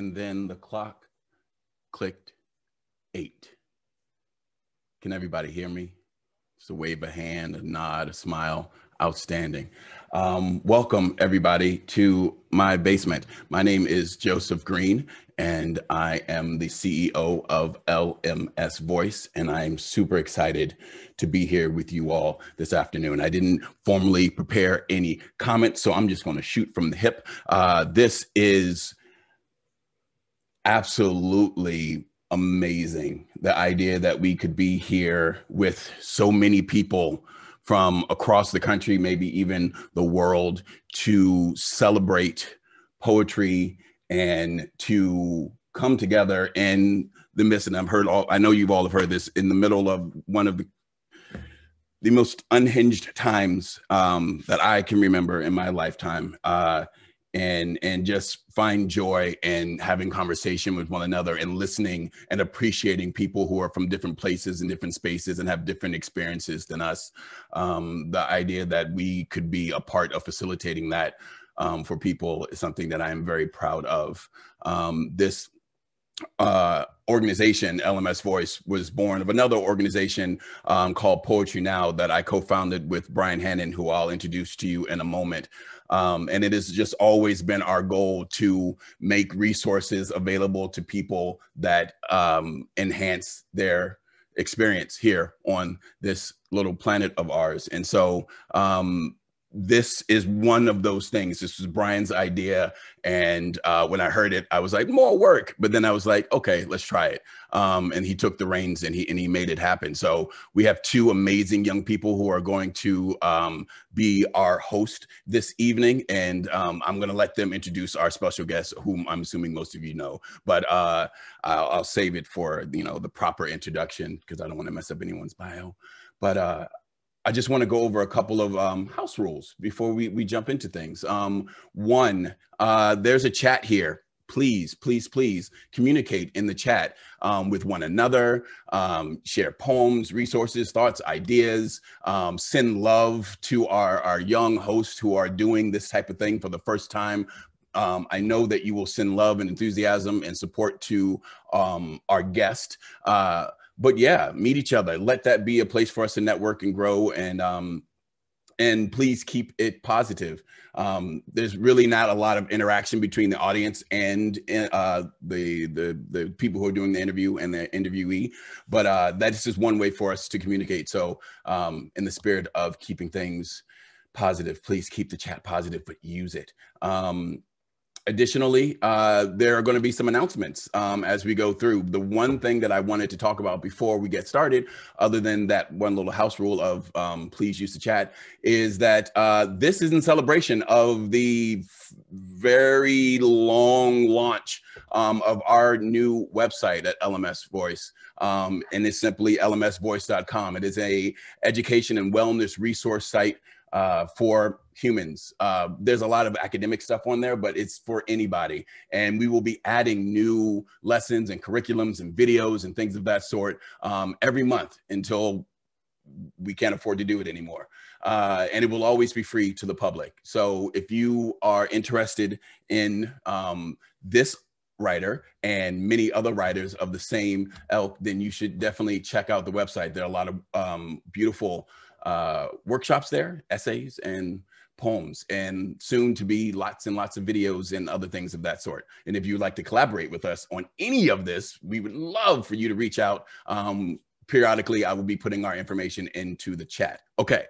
and then the clock clicked eight. Can everybody hear me? Just a wave a hand, a nod, a smile. Outstanding. Um, welcome, everybody, to my basement. My name is Joseph Green, and I am the CEO of LMS Voice, and I'm super excited to be here with you all this afternoon. I didn't formally prepare any comments, so I'm just going to shoot from the hip. Uh, this is absolutely amazing. The idea that we could be here with so many people from across the country, maybe even the world, to celebrate poetry and to come together in the midst. And I've heard all, I know you've all have heard this in the middle of one of the the most unhinged times um, that I can remember in my lifetime. Uh, and and just find joy in having conversation with one another and listening and appreciating people who are from different places and different spaces and have different experiences than us um, the idea that we could be a part of facilitating that um, for people is something that i am very proud of um, this uh, organization, LMS Voice, was born of another organization um, called Poetry Now that I co-founded with Brian Hannon, who I'll introduce to you in a moment. Um, and it has just always been our goal to make resources available to people that um, enhance their experience here on this little planet of ours. And so um, this is one of those things. This was Brian's idea. And uh, when I heard it, I was like, more work. But then I was like, okay, let's try it. Um, and he took the reins and he and he made it happen. So we have two amazing young people who are going to um, be our host this evening. And um, I'm going to let them introduce our special guest, whom I'm assuming most of you know. But uh, I'll, I'll save it for you know the proper introduction because I don't want to mess up anyone's bio. But uh, I just want to go over a couple of um, house rules before we, we jump into things. Um, one, uh, there's a chat here. Please, please, please communicate in the chat um, with one another, um, share poems, resources, thoughts, ideas, um, send love to our, our young hosts who are doing this type of thing for the first time. Um, I know that you will send love and enthusiasm and support to um, our guest. Uh, but yeah, meet each other. Let that be a place for us to network and grow and um and please keep it positive. Um, there's really not a lot of interaction between the audience and uh, the, the the people who are doing the interview and the interviewee, but uh, that's just one way for us to communicate. So, um, in the spirit of keeping things positive, please keep the chat positive, but use it. Um, Additionally, uh, there are going to be some announcements um, as we go through. The one thing that I wanted to talk about before we get started, other than that one little house rule of um, please use the chat, is that uh, this is in celebration of the very long launch um, of our new website at LMS Voice. Um, and it's simply lmsvoice.com. It is a education and wellness resource site uh, for humans. Uh, there's a lot of academic stuff on there, but it's for anybody. And we will be adding new lessons and curriculums and videos and things of that sort um, every month until we can't afford to do it anymore. Uh, and it will always be free to the public. So if you are interested in um, this writer and many other writers of the same elk, then you should definitely check out the website. There are a lot of um, beautiful uh, workshops there, essays and poems, and soon to be lots and lots of videos and other things of that sort. And if you'd like to collaborate with us on any of this, we would love for you to reach out. Um, periodically, I will be putting our information into the chat. Okay,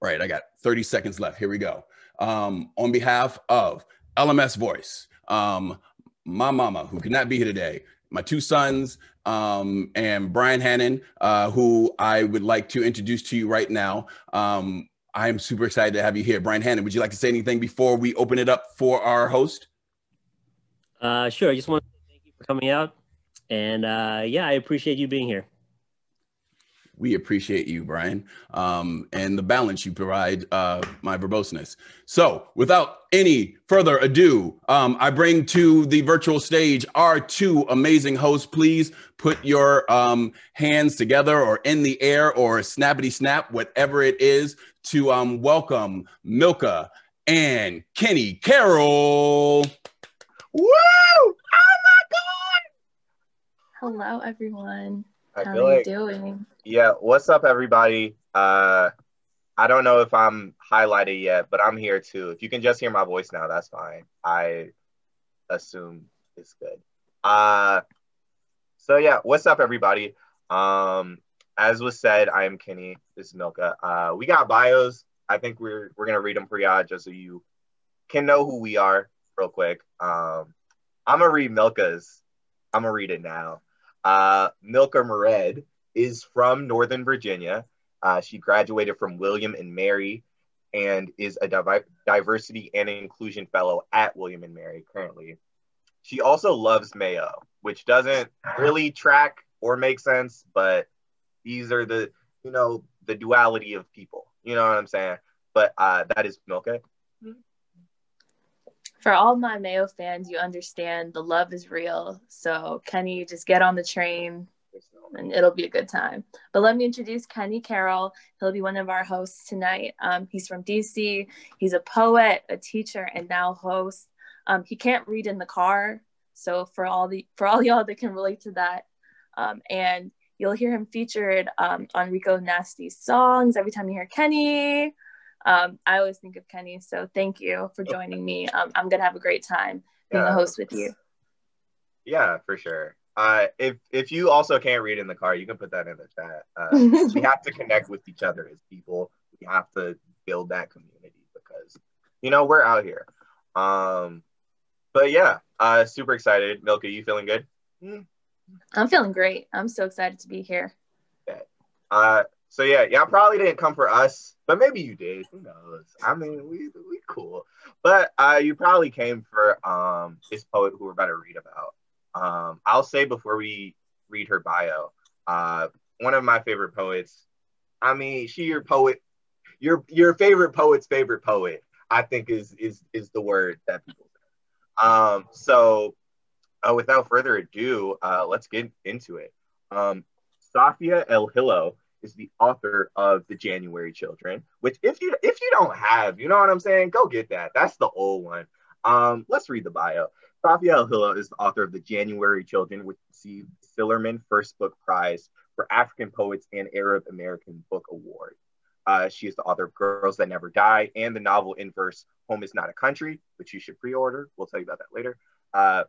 All right, I got 30 seconds left. Here we go. Um, on behalf of LMS Voice, um, my mama, who could not be here today, my two sons, um, and Brian Hannon, uh, who I would like to introduce to you right now. Um, I am super excited to have you here. Brian Hannon, would you like to say anything before we open it up for our host? Uh, sure. I just want to thank you for coming out. And uh, yeah, I appreciate you being here we appreciate you, Brian, um, and the balance you provide uh, my verboseness. So, without any further ado, um, I bring to the virtual stage our two amazing hosts. Please put your um, hands together or in the air or snappity snap, whatever it is, to um, welcome Milka and Kenny Carroll. Woo! I'm Hello, everyone. I How feel are you like doing? yeah. What's up, everybody? Uh, I don't know if I'm highlighted yet, but I'm here too. If you can just hear my voice now, that's fine. I assume it's good. Uh, so yeah, what's up, everybody? Um, as was said, I am Kenny. This is Milka. Uh, we got bios. I think we're we're gonna read them period just so you can know who we are real quick. Um, I'm gonna read Milka's. I'm gonna read it now. Uh, Milka Mered is from Northern Virginia. Uh, she graduated from William and Mary and is a diversity and inclusion fellow at William and Mary currently. She also loves mayo, which doesn't really track or make sense, but these are the, you know, the duality of people. You know what I'm saying? But uh, that is Milka. For all my Mayo fans, you understand the love is real. So, Kenny, just get on the train and it'll be a good time. But let me introduce Kenny Carroll. He'll be one of our hosts tonight. Um, he's from DC. He's a poet, a teacher, and now host. Um, he can't read in the car, so for all the for all y'all that can relate to that, um, and you'll hear him featured um, on Rico Nasty's songs every time you hear Kenny. Um, I always think of Kenny, so thank you for joining me. Um, I'm gonna have a great time being Yeah. the host with you. Yeah, for sure. Uh, if if you also can't read in the car, you can put that in the chat. Uh, we have to connect with each other as people. We have to build that community because you know we're out here. Um, but yeah, uh, super excited. Milka, you feeling good? I'm feeling great. I'm so excited to be here. Uh, so yeah, y'all probably didn't come for us, but maybe you did. Who knows? I mean, we we cool. But uh, you probably came for um this poet who we're about to read about. Um, I'll say before we read her bio, uh, one of my favorite poets. I mean, she your poet, your your favorite poet's favorite poet. I think is is is the word that people say. Um, so uh, without further ado, uh, let's get into it. Um, Safia Elhillo is the author of The January Children, which if you if you don't have, you know what I'm saying, go get that. That's the old one. Um, let's read the bio. Safia Elhillo is the author of The January Children, which received Sillerman First Book Prize for African Poets and Arab American Book Award. Uh, she is the author of Girls That Never Die and the novel in verse Home is Not a Country, which you should pre-order. We'll tell you about that later. Uh,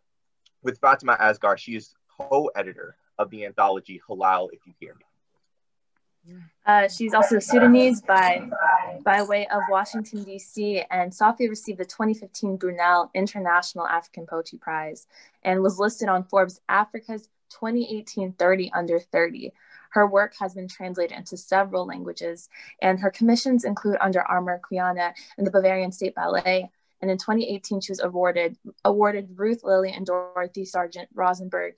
with Fatima Asghar, she is co-editor of the anthology Halal If You Hear Me. Uh, she's also Sudanese by by way of Washington D.C. and Safia received the 2015 Brunel International African Poetry Prize and was listed on Forbes Africa's 2018 30 Under 30. Her work has been translated into several languages, and her commissions include Under Armour, Quiana, and the Bavarian State Ballet. And in 2018, she was awarded awarded Ruth Lilly and Dorothy Sargent Rosenberg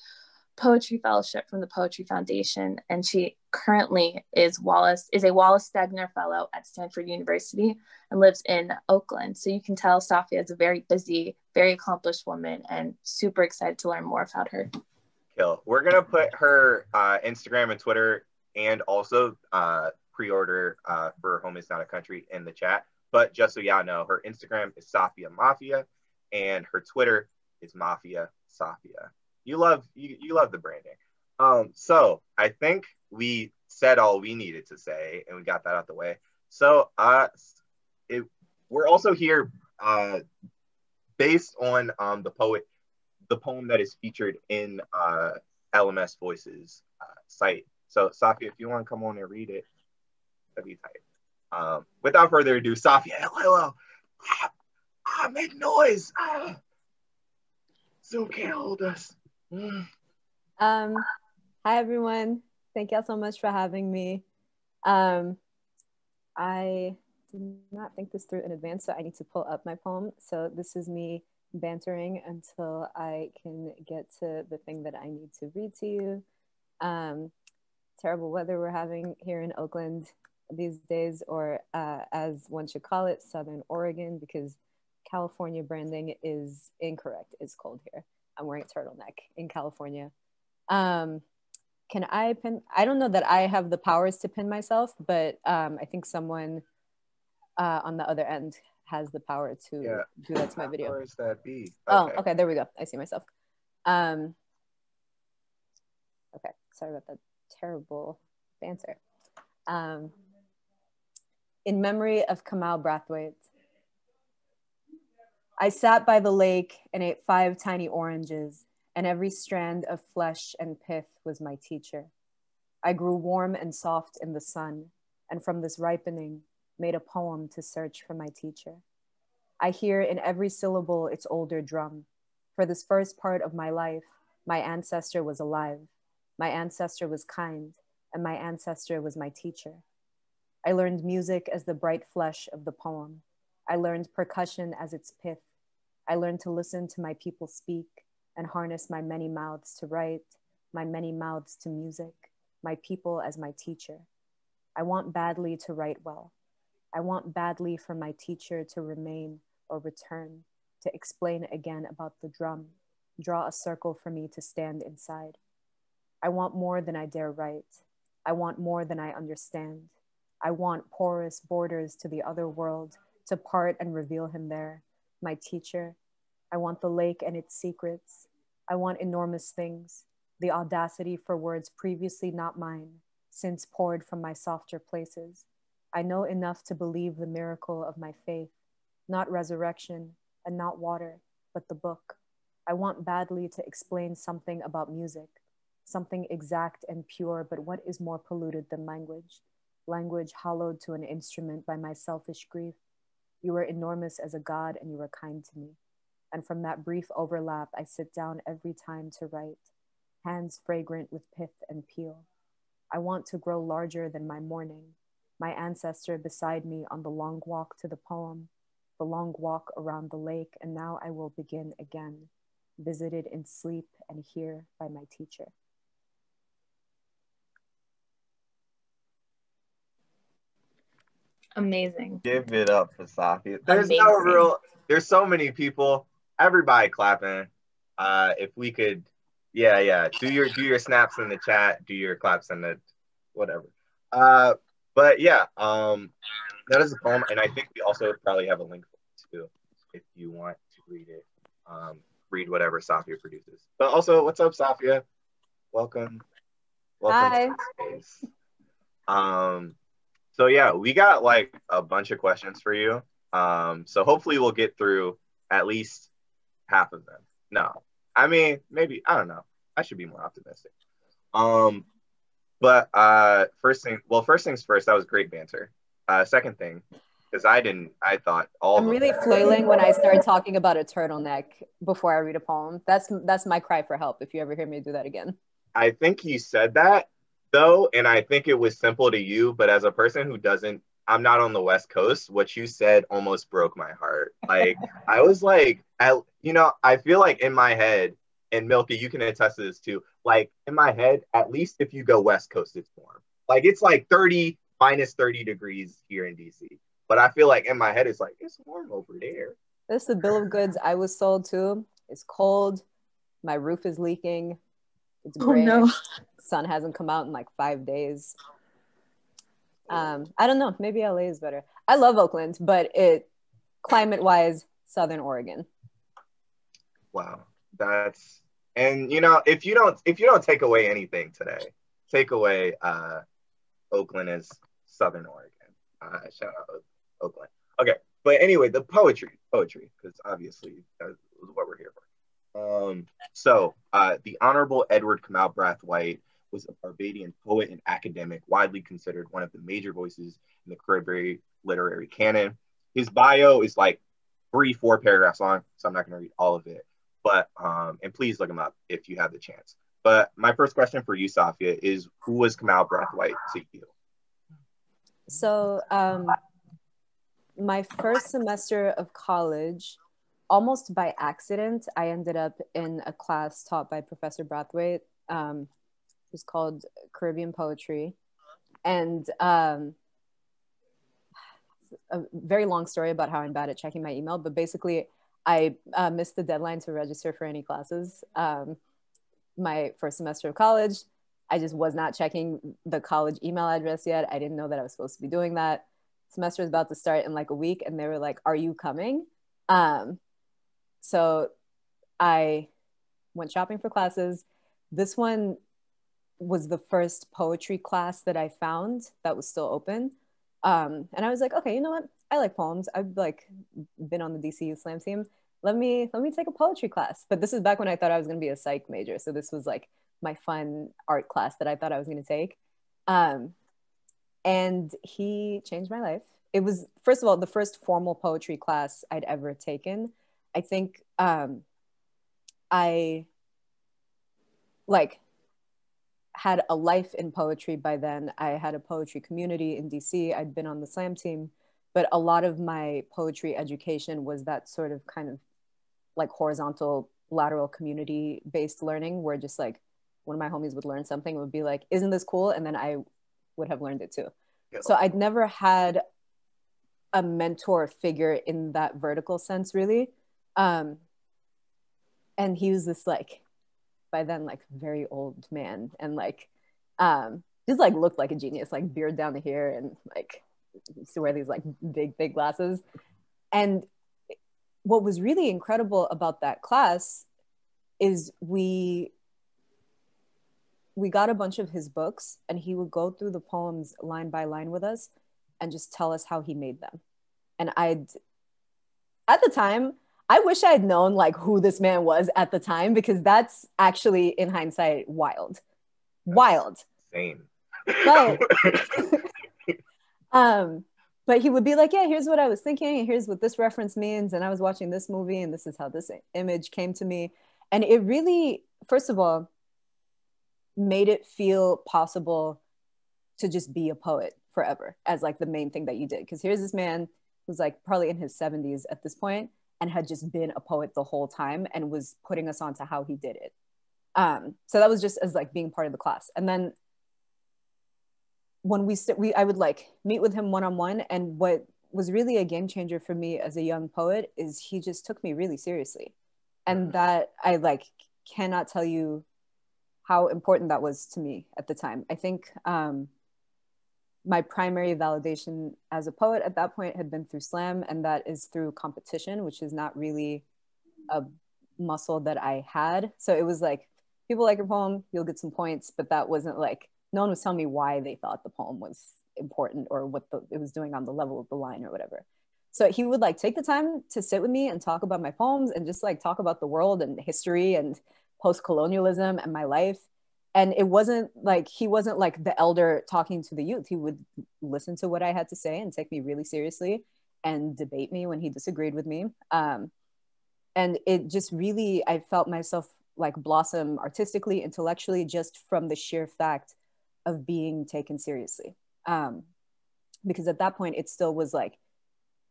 Poetry Fellowship from the Poetry Foundation, and she currently is Wallace is a Wallace Stegner Fellow at Stanford University and lives in Oakland. So you can tell Safia is a very busy, very accomplished woman, and super excited to learn more about her. Kill. We're gonna put her uh, Instagram and Twitter, and also uh, pre-order uh, for Home Is Not a Country in the chat. But just so y'all know, her Instagram is Safia Mafia, and her Twitter is Mafia Safia. You love you, you love the branding. Um, so I think we said all we needed to say, and we got that out the way. So uh, it, we're also here uh, based on um, the poet, the poem that is featured in uh, LMS Voices uh, site. So Safia, if you want to come on and read it, that'd be tight. Um, without further ado, Safia, hello, ah, ah, make noise. Ah. Zoom can't hold us. Um, hi everyone. Thank y'all so much for having me. Um, I did not think this through in advance, so I need to pull up my poem. So this is me bantering until I can get to the thing that I need to read to you. Um, terrible weather we're having here in Oakland these days, or uh, as one should call it, Southern Oregon, because California branding is incorrect. It's cold here. I'm wearing a turtleneck in California. Um, can I pin? I don't know that I have the powers to pin myself, but um, I think someone uh, on the other end has the power to Yeah. do that to my video. far is that be? Oh, okay, there we go. I see myself. Um, sorry about that terrible banter. Um, in memory of Kamau Brathwaite. I sat by the lake and ate five tiny oranges, and every strand of flesh and pith was my teacher. I grew warm and soft in the sun, and from this ripening, made a poem to search for my teacher. I hear in every syllable its older drum. For this first part of my life, my ancestor was alive, my ancestor was kind, and my ancestor was my teacher. I learned music as the bright flesh of the poem. I learned percussion as its pith. I learned to listen to my people speak and harness my many mouths to write, my many mouths to music, my people as my teacher. I want badly to write well. I want badly for my teacher to remain or return, to explain again about the drum, draw a circle for me to stand inside. I want more than I dare write. I want more than I understand. I want porous borders to the other world to part and reveal him there, my teacher. I want the lake and its secrets. I want enormous things, the audacity for words previously not mine, since poured from my softer places. I know enough to believe the miracle of my faith, not resurrection and not water, but the book. I want badly to explain something about music, something exact and pure, but what is more polluted than language? Language hollowed to an instrument by my selfish grief. You were enormous as a god and you were kind to me. And from that brief overlap, I sit down every time to write, hands fragrant with pith and peel. I want to grow larger than my mourning, my ancestor beside me on the long walk to the poem, the long walk around the lake, and now I will begin again, visited in sleep and here by my teacher. Amazing. Give it up for Safi. There's no real. There's so many people. Everybody clapping. Uh, if we could, yeah, yeah. Do your do your snaps in the chat. Do your claps in the whatever. Uh, but yeah. Um, that is a poem, and I think we also probably have a link for too, if you want to read it. Um, read whatever Safia produces. But also, what's up, Safia? Welcome. Welcome. Hi. To space. Um, so yeah, we got like a bunch of questions for you. Um, so hopefully we'll get through at least half of them. No, I mean maybe I don't know. I should be more optimistic. Um, but uh, first thing, well, first things first. That was great banter. Uh, second thing, because I didn't, I thought all. I'm really flailing when I start talking about a turtleneck before I read a poem. That's that's my cry for help. If you ever hear me do that again, I think you said that though, and I think it was simple to you, but as a person who doesn't, I'm not on the West Coast. What you said almost broke my heart. Like I was like, I, you know, I feel like in my head, and Milky, you can attest to this too. Like in my head, at least if you go West Coast, it's warm. Like it's like 30 minus 30 degrees here in DC. But I feel like in my head, it's like it's warm over there. this is the bill of goods I was sold to. It's cold. My roof is leaking. It's Oh gray. no. Sun hasn't come out in like five days. Um, I don't know. Maybe LA is better. I love Oakland, but it climate wise, Southern Oregon. Wow, that's and you know if you don't if you don't take away anything today, take away uh, Oakland is Southern Oregon. Uh, shout out Oakland. Okay, but anyway, the poetry, poetry, because obviously that is what we're here for. Um, so uh, the Honorable Edward Kamau Brathwaite was a Barbadian poet and academic, widely considered one of the major voices in the Caribbean literary canon. His bio is like three, four paragraphs long, so I'm not going to read all of it but um, and please look him up if you have the chance. But my first question for you, Safia, is who was Kamau Brathwaite to you? So, um, my first semester of college, almost by accident, I ended up in a class taught by Professor Brathwaite. Um, was called Caribbean Poetry. And um, a very long story about how I'm bad at checking my email, but basically, I uh, missed the deadline to register for any classes. Um, my first semester of college, I just was not checking the college email address yet. I didn't know that I was supposed to be doing that. Semester is about to start in like a week, and they were like, "Are you coming?" Um, so I went shopping for classes. This one was the first poetry class that I found that was still open. Um, and I was like, okay, you know what? I like poems. I've like been on the DC Slam team. Let me let me take a poetry class. But this is back when I thought I was going to be a psych major, so this was like my fun art class that I thought I was going to take. Um, and he changed my life. It was first of all the first formal poetry class I'd ever taken. I think um, I like had a life in poetry by then. I had a poetry community in DC. I'd been on the slam team, but a lot of my poetry education was that sort of kind of like horizontal, lateral community based learning where just like one of my homies would learn something, it would be like, isn't this cool? And then I would have learned it too. Yeah. So I'd never had a mentor figure in that vertical sense, really. Um, and he was this like by then like very old man and like um just like looked like a genius like beard down to here and like used to wear these like big big glasses. And what was really incredible about that class is we we got a bunch of his books and he would go through the poems line by line with us and just tell us how he made them. And i'd at the time I wish I had known like who this man was at the time because that's actually in hindsight wild. Wild. Same. But um but he would be like, "Yeah, here's what I was thinking, and here's what this reference means, and I was watching this movie and this is how this image came to me." And it really first of all made it feel possible to just be a poet forever as like the main thing that you did because here's this man who's like probably in his 70s at this point and had just been a poet the whole time and was putting us on to how he did it. Um, so that was just as like being part of the class. And then when we st- we I would like meet with him one on one, and what was really a game changer for me as a young poet is he just took me really seriously, and that I like cannot tell you how important that was to me at the time. I think um, my primary validation as a poet at that point had been through slam and that is through competition which is not really a muscle that i had. So it was like people like your poem you'll get some points but that wasn't like no one was telling me why they thought the poem was important or what the, it was doing on the level of the line or whatever. So he would like take the time to sit with me and talk about my poems and just like talk about the world and history and post-colonialism and my life and it wasn't like he wasn't like the elder talking to the youth. He would listen to what i had to say and take me really seriously and debate me when he disagreed with me. Um, and it just really i felt myself like blossom artistically intellectually just from the sheer fact of being taken seriously. Um, because at that point it still was like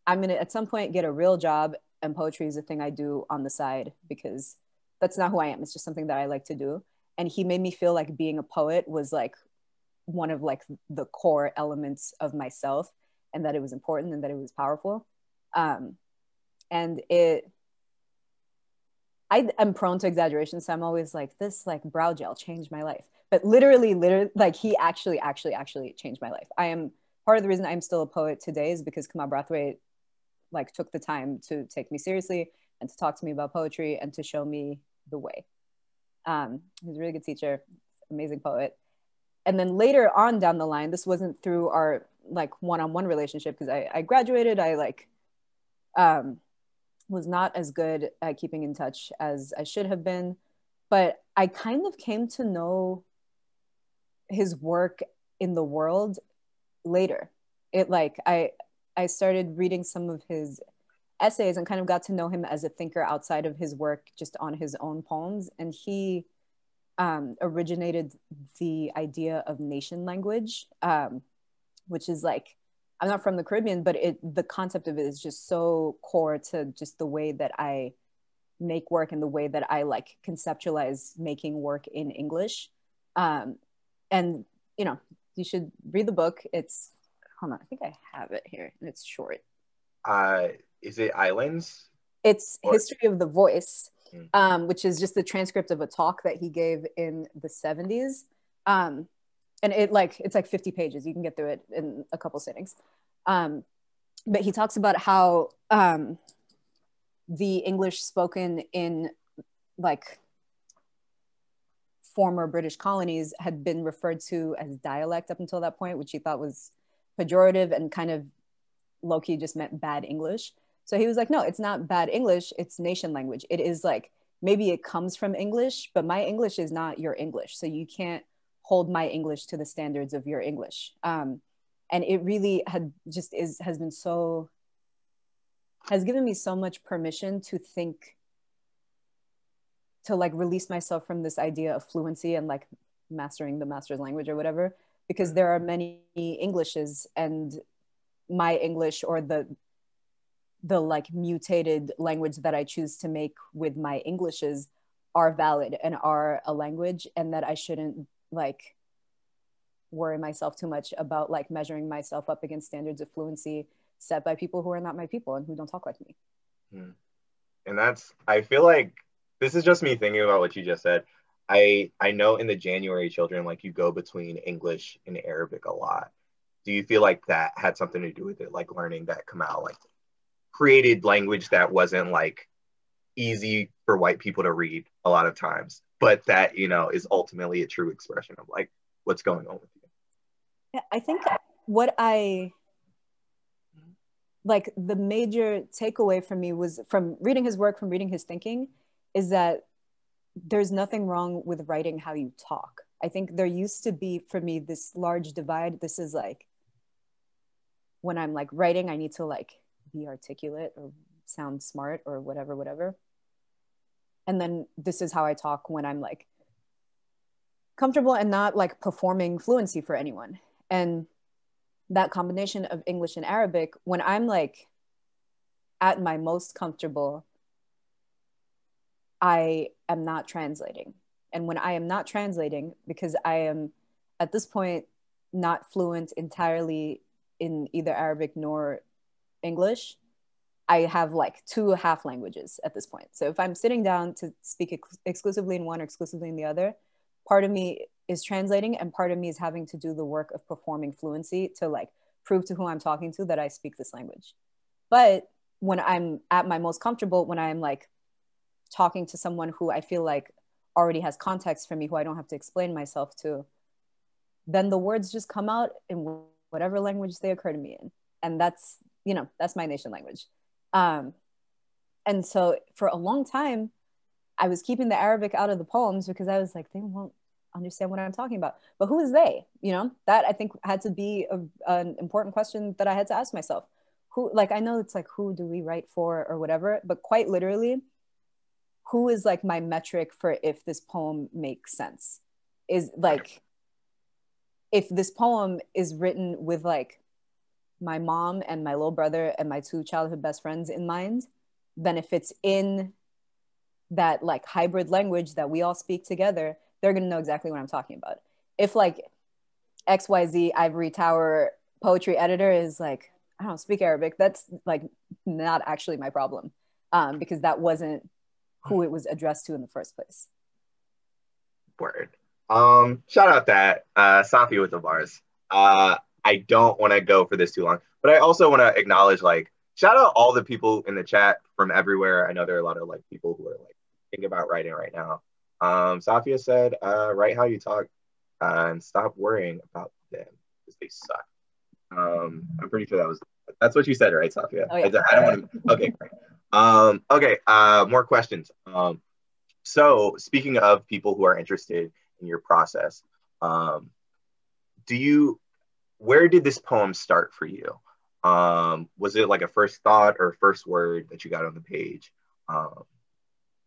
i'm gonna at some point get a real job and poetry is a thing i do on the side because that's not who i am. It's just something that i like to do and he made me feel like being a poet was like one of like the core elements of myself and that it was important and that it was powerful. Um, and it i am prone to exaggeration so i'm always like this like brow gel changed my life. But literally literally like he actually actually actually changed my life. I am part of the reason i'm still a poet today is because Kamau Brathwaite like took the time to take me seriously and to talk to me about poetry and to show me the way um, he's a really good teacher, amazing poet. And then later on down the line, this wasn't through our like one-on-one relationship because I, I graduated. I like um, was not as good at keeping in touch as I should have been, but I kind of came to know his work in the world later. It like I I started reading some of his essays and kind of got to know him as a thinker outside of his work just on his own poems. And he um, originated the idea of nation language um, which is like i'm not from the caribbean but it the concept of it is just so core to just the way that i make work and the way that i like conceptualize making work in english. Um, and you know you should read the book. It's hold on i think i have it here and it's short. Uh is it Islands? It's or? History of the Voice, mm. um, which is just the transcript of a talk that he gave in the 70s. Um, and it like it's like 50 pages. You can get through it in a couple sittings. Um, but he talks about how um, the English spoken in like former British colonies had been referred to as dialect up until that point, which he thought was pejorative and kind of low key just meant bad English. So he was like, no, it's not bad English, it's nation language. It is like maybe it comes from English, but my English is not your English. So you can't hold my English to the standards of your English. Um, and it really had just is has been so has given me so much permission to think to like release myself from this idea of fluency and like mastering the master's language or whatever because there are many englishes and my english or the the like mutated language that i choose to make with my englishes are valid and are a language and that i shouldn't like worry myself too much about like measuring myself up against standards of fluency set by people who are not my people and who don't talk like me Hmm. And that's I feel like this is just me thinking about what you just said. I I know in the January children like you go between English and Arabic a lot. Do you feel like that had something to do with it, like learning that Kamau like created language that wasn't like easy for white people to read a lot of times, but that you know is ultimately a true expression of like what's going on with you. Yeah, I think what I like the major takeaway for me was from reading his work, from reading his thinking, is that there's nothing wrong with writing how you talk. I think there used to be for me this large divide. This is like when I'm like writing, I need to like be articulate or sound smart or whatever, whatever. And then this is how I talk when I'm like comfortable and not like performing fluency for anyone. And that combination of English and Arabic, when I'm like at my most comfortable, I am not translating. And when I am not translating, because I am at this point not fluent entirely in either Arabic nor English, I have like two half languages at this point. So if I'm sitting down to speak ex- exclusively in one or exclusively in the other, part of me is translating and part of me is having to do the work of performing fluency to like prove to who I'm talking to that I speak this language. But when I'm at my most comfortable, when I'm like talking to someone who I feel like already has context for me, who I don't have to explain myself to, then the words just come out in whatever language they occur to me in. And that's, you know, that's my nation language. Um, and so for a long time, I was keeping the Arabic out of the poems because I was like, they won't understand what I'm talking about. But who is they? You know, that I think had to be a, an important question that I had to ask myself. Who, like, I know it's like, who do we write for or whatever, but quite literally, who is like my metric for if this poem makes sense? Is like, if this poem is written with like my mom and my little brother and my two childhood best friends in mind, then if it's in that like hybrid language that we all speak together, they're going to know exactly what I'm talking about. If like XYZ Ivory Tower poetry editor is like, I don't speak Arabic, that's like not actually my problem um, because that wasn't who it was addressed to in the first place. Word. Um, shout out that uh, Safi with the bars. Uh, I don't want to go for this too long, but I also want to acknowledge like shout out all the people in the chat from everywhere. I know there are a lot of like people who are like thinking about writing right now. Um, Safia said, uh, write how you talk uh, and stop worrying about them because they suck. Um, I'm pretty sure that was that's what you said, right, Safia? Oh, yeah. I don't want to. Okay, great. Um, okay, uh, more questions. Um, so speaking of people who are interested in your process, um, do you? Where did this poem start for you? Um, was it like a first thought or first word that you got on the page? Um,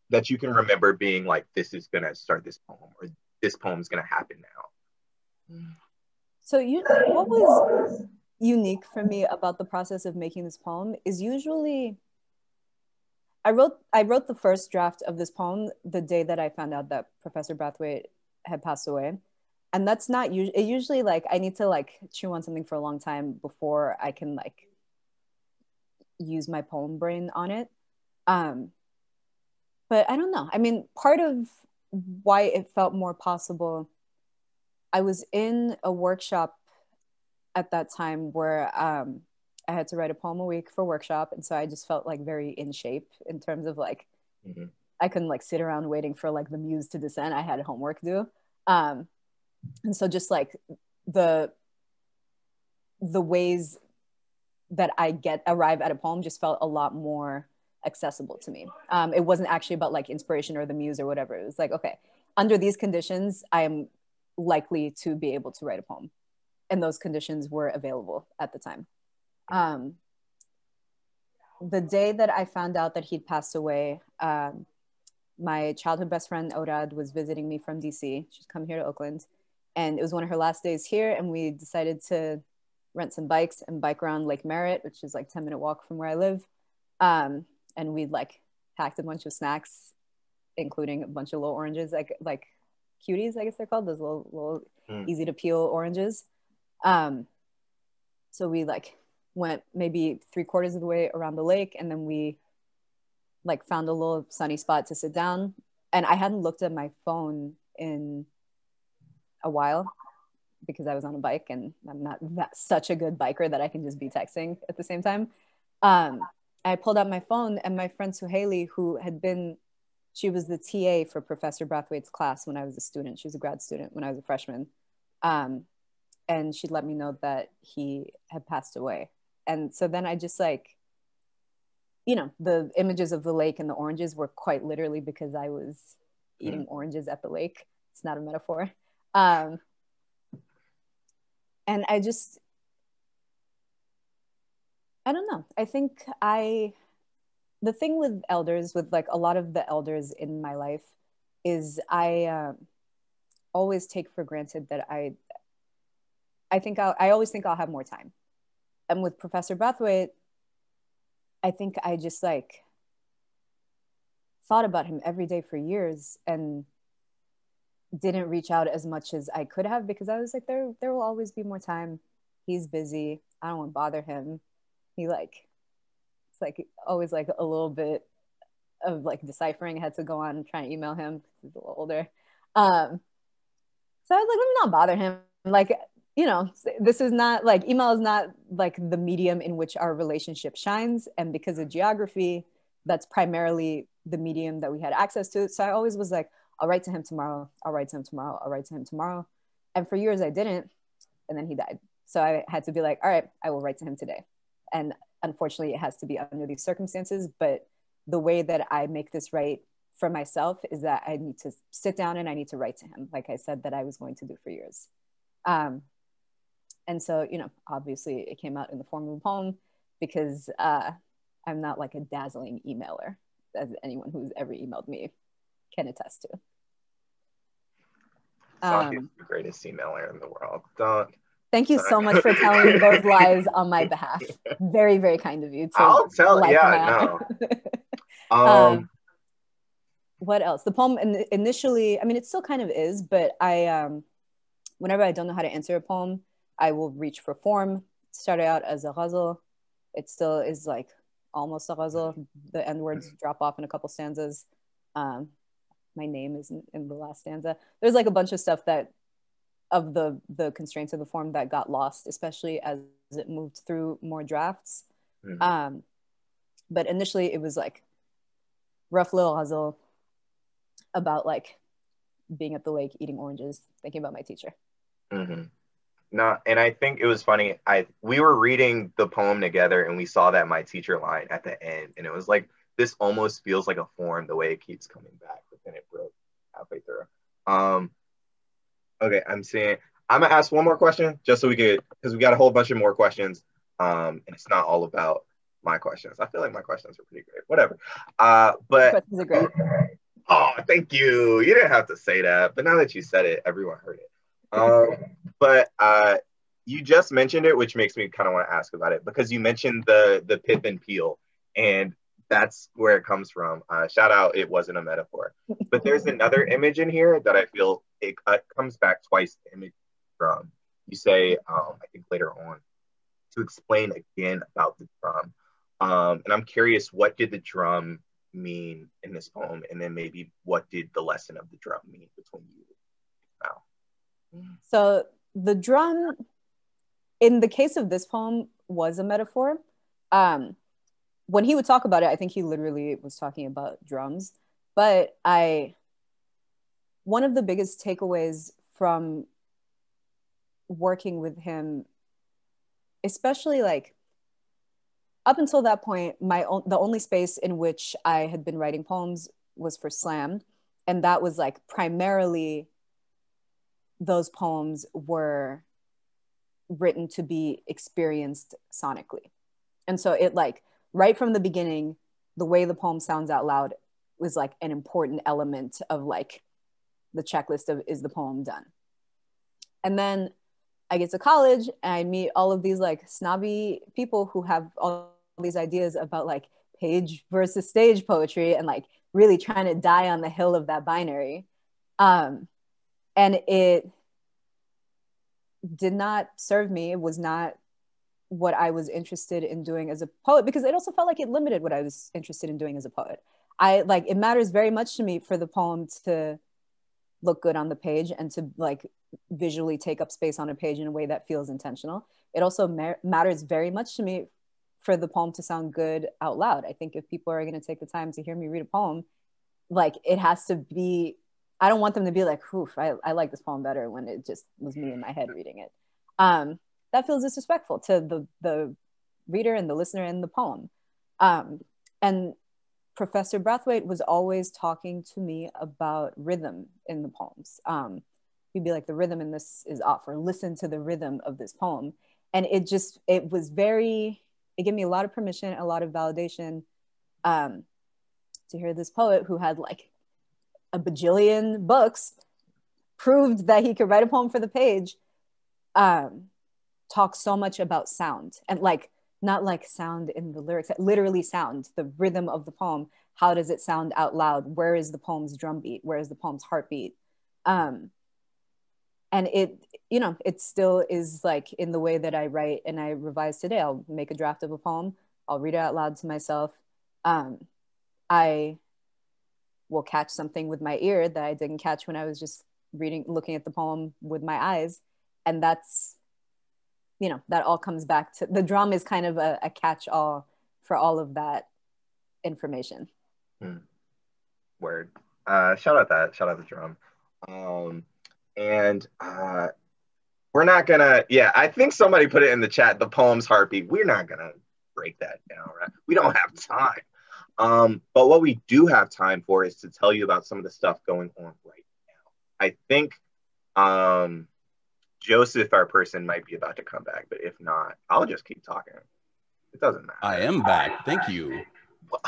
that you can remember being like, this is gonna start this poem, or this poem's gonna happen now. So you, what was unique for me about the process of making this poem is usually I wrote I wrote the first draft of this poem the day that I found out that Professor Brathwaite had passed away. And that's not usually it usually like I need to like chew on something for a long time before I can like use my poem brain on it. Um but I don't know. I mean, part of why it felt more possible I was in a workshop at that time where um, I had to write a poem a week for workshop, and so I just felt like very in shape in terms of like Mhm. I couldn't like sit around waiting for like the muse to descend. I had homework due, Um, and so just like the the ways that I get arrive at a poem just felt a lot more accessible to me. Um, it wasn't actually about like inspiration or the muse or whatever. It was like, okay, under these conditions, I am likely to be able to write a poem. And those conditions were available at the time. Um, the day that I found out that he'd passed away, um, my childhood best friend Orad was visiting me from DC. She's come here to Oakland. And it was one of her last days here. And we decided to rent some bikes and bike around Lake Merritt, which is like 10 minute walk from where I live. Um, and we'd like packed a bunch of snacks, including a bunch of little oranges, like like cuties, I guess they're called, those little little mm. easy to peel oranges. Um, so we like went maybe three quarters of the way around the lake, and then we like found a little sunny spot to sit down. And I hadn't looked at my phone in a while because I was on a bike and I'm not that, such a good biker that I can just be texting at the same time. Um, I pulled out my phone and my friend Suhaili, who had been, she was the TA for Professor Brathwaite's class when I was a student. She was a grad student when I was a freshman. Um, and she let me know that he had passed away. And so then I just like, you know, the images of the lake and the oranges were quite literally because I was eating mm. oranges at the lake. It's not a metaphor. Um, and I just, I don't know. I think I, the thing with elders, with like a lot of the elders in my life, is I um, always take for granted that I, I think I'll, I always think I'll have more time. And with Professor Brathwaite, I think I just like thought about him every day for years and didn't reach out as much as I could have because I was like, there, there will always be more time. He's busy. I don't want to bother him. He like, it's like always like a little bit of like deciphering. Had to go on and try and email him. He's a little older. Um, so I was like, let me not bother him. Like, you know, this is not like email is not like the medium in which our relationship shines. And because of geography, that's primarily the medium that we had access to. So I always was like, I'll write to him tomorrow. I'll write to him tomorrow. I'll write to him tomorrow. And for years I didn't. And then he died. So I had to be like, all right, I will write to him today. And unfortunately, it has to be under these circumstances. But the way that I make this right for myself is that I need to sit down and I need to write to him, like I said that I was going to do for years. Um, and so, you know, obviously it came out in the form of a poem because uh, I'm not like a dazzling emailer, as anyone who's ever emailed me can attest to. Um, the greatest emailer in the world. Don't. Thank you so much for telling those lies on my behalf. Very, very kind of you. To I'll tell. Yeah, no. um, um, what else? The poem in, initially, I mean, it still kind of is, but I, um, whenever I don't know how to answer a poem, I will reach for form. It started out as a ghazal. It still is like almost a ghazal. The end words drop off in a couple stanzas. Um, my name is in, in the last stanza. There's like a bunch of stuff that of the the constraints of the form that got lost, especially as it moved through more drafts. Mm-hmm. Um, but initially, it was like rough little ghazal about like being at the lake eating oranges, thinking about my teacher. Mm-hmm. No, and I think it was funny. I we were reading the poem together, and we saw that my teacher line at the end, and it was like this almost feels like a form the way it keeps coming back, then it broke halfway through. Um, okay, I'm saying I'm gonna ask one more question just so we could because we got a whole bunch of more questions. Um, and it's not all about my questions. I feel like my questions are pretty great. Whatever. Uh, but questions are great. Oh, thank you. You didn't have to say that, but now that you said it, everyone heard it. Um, but uh, you just mentioned it, which makes me kind of want to ask about it because you mentioned the the pith and peel, and that's where it comes from. Uh, shout out, it wasn't a metaphor. But there's another image in here that I feel it uh, comes back twice. The image from you say, um, I think later on, to explain again about the drum. Um, and I'm curious, what did the drum mean in this poem, and then maybe what did the lesson of the drum mean between you now? So the drum, in the case of this poem, was a metaphor. Um, when he would talk about it, I think he literally was talking about drums. But I, one of the biggest takeaways from working with him, especially like up until that point, my own, the only space in which I had been writing poems was for slam, and that was like primarily those poems were written to be experienced sonically. And so it like right from the beginning, the way the poem sounds out loud was like an important element of like the checklist of is the poem done. And then I get to college and I meet all of these like snobby people who have all these ideas about like page versus stage poetry and like really trying to die on the hill of that binary. Um, and it did not serve me. It was not what I was interested in doing as a poet because it also felt like it limited what I was interested in doing as a poet. I like it matters very much to me for the poem to look good on the page and to like visually take up space on a page in a way that feels intentional. It also ma- matters very much to me for the poem to sound good out loud. I think if people are going to take the time to hear me read a poem, like it has to be, I don't want them to be like, oof, I, I like this poem better when it just was me in my head reading it. Um, that feels disrespectful to the, the reader and the listener and the poem. Um, and Professor Brathwaite was always talking to me about rhythm in the poems. Um, he'd be like, the rhythm in this is off, or listen to the rhythm of this poem. And it just, it was very, it gave me a lot of permission, a lot of validation um, to hear this poet who had like a bajillion books proved that he could write a poem for the page um, talk so much about sound and like not like sound in the lyrics, literally sound, the rhythm of the poem. How does it sound out loud? Where is the poem's drum beat? Where is the poem's heartbeat? Um, and it, you know, it still is like in the way that I write and I revise today. I'll make a draft of a poem. I'll read it out loud to myself. Um, I will catch something with my ear that I didn't catch when I was just reading, looking at the poem with my eyes. And that's you know that all comes back to the drum is kind of a, a catch-all for all of that information. Hmm. word. Uh shout out that shout out the drum. Um and uh we're not gonna yeah i think somebody put it in the chat the poem's heartbeat. We're not gonna break that down right? We don't have time. Um but what we do have time for is to tell you about some of the stuff going on right now. I think um Joseph, our person, might be about to come back, but if not, I'll just keep talking. It doesn't matter. I am back. Thank you. Whoa.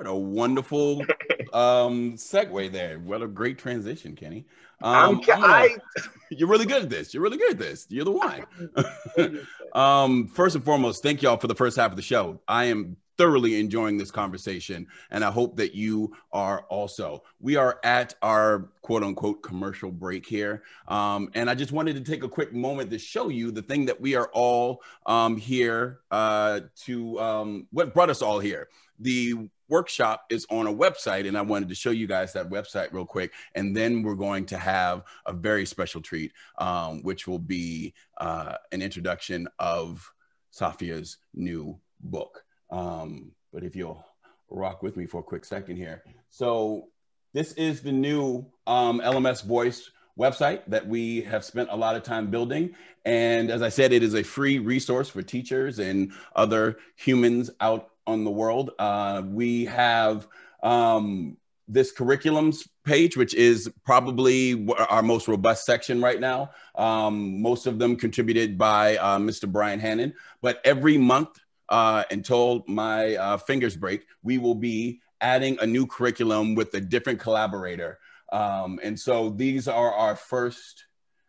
What a wonderful um, segue there. What a great transition, Kenny. Um, I, you're really good at this. You're really good at this. You're the one. um, first and foremost, thank y'all for the first half of the show. I am thoroughly enjoying this conversation, and I hope that you are also. We are at our quote unquote commercial break here. Um, and I just wanted to take a quick moment to show you the thing that we are all um, here uh, to, um, what brought us all here. The workshop is on a website, and I wanted to show you guys that website real quick. And then we're going to have a very special treat, um, which will be uh, an introduction of Safia's new book. Um, but if you'll rock with me for a quick second here. So this is the new um, LMS Voice website that we have spent a lot of time building. And as I said, it is a free resource for teachers and other humans out on the world. Uh, we have um, this curriculums page, which is probably our most robust section right now. Um, most of them contributed by uh, Mr. Brian Hannon. But every month, uh, until my uh, fingers break, we will be adding a new curriculum with a different collaborator. Um, and so these are our first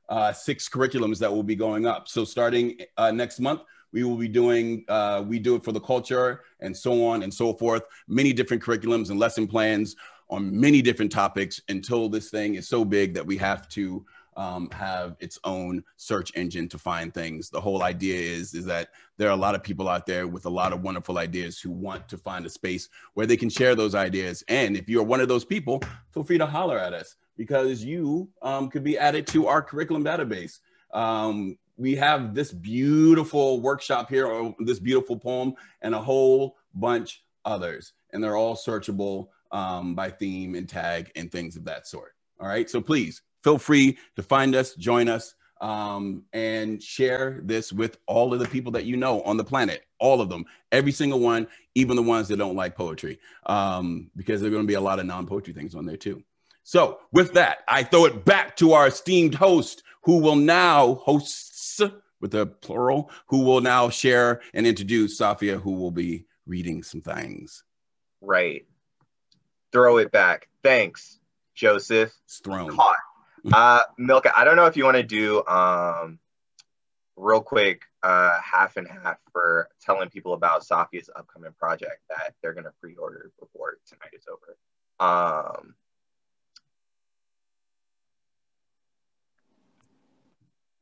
uh, six curriculums that will be going up. So starting uh, next month, we will be doing, uh, we do it for the culture and so on and so forth, many different curriculums and lesson plans on many different topics until this thing is so big that we have to um, have its own search engine to find things. The whole idea is is that there are a lot of people out there with a lot of wonderful ideas who want to find a space where they can share those ideas. And if you're one of those people, feel free to holler at us because you um, could be added to our curriculum database. Um, we have this beautiful workshop here, or this beautiful poem, and a whole bunch others, and they're all searchable um, by theme and tag and things of that sort. All right. So please feel free to find us, join us, um, and share this with all of the people that you know on the planet, all of them, every single one, even the ones that don't like poetry, um, because there are going to be a lot of non poetry things on there too. So, with that, I throw it back to our esteemed host, who will now hosts with a plural, who will now share and introduce Safia, who will be reading some things. Right. Throw it back. Thanks, Joseph. It's thrown. Caught. Uh, Milka, I don't know if you want to do um, real quick, uh, half and half for telling people about Safia's upcoming project that they're gonna pre-order before tonight is over. Um,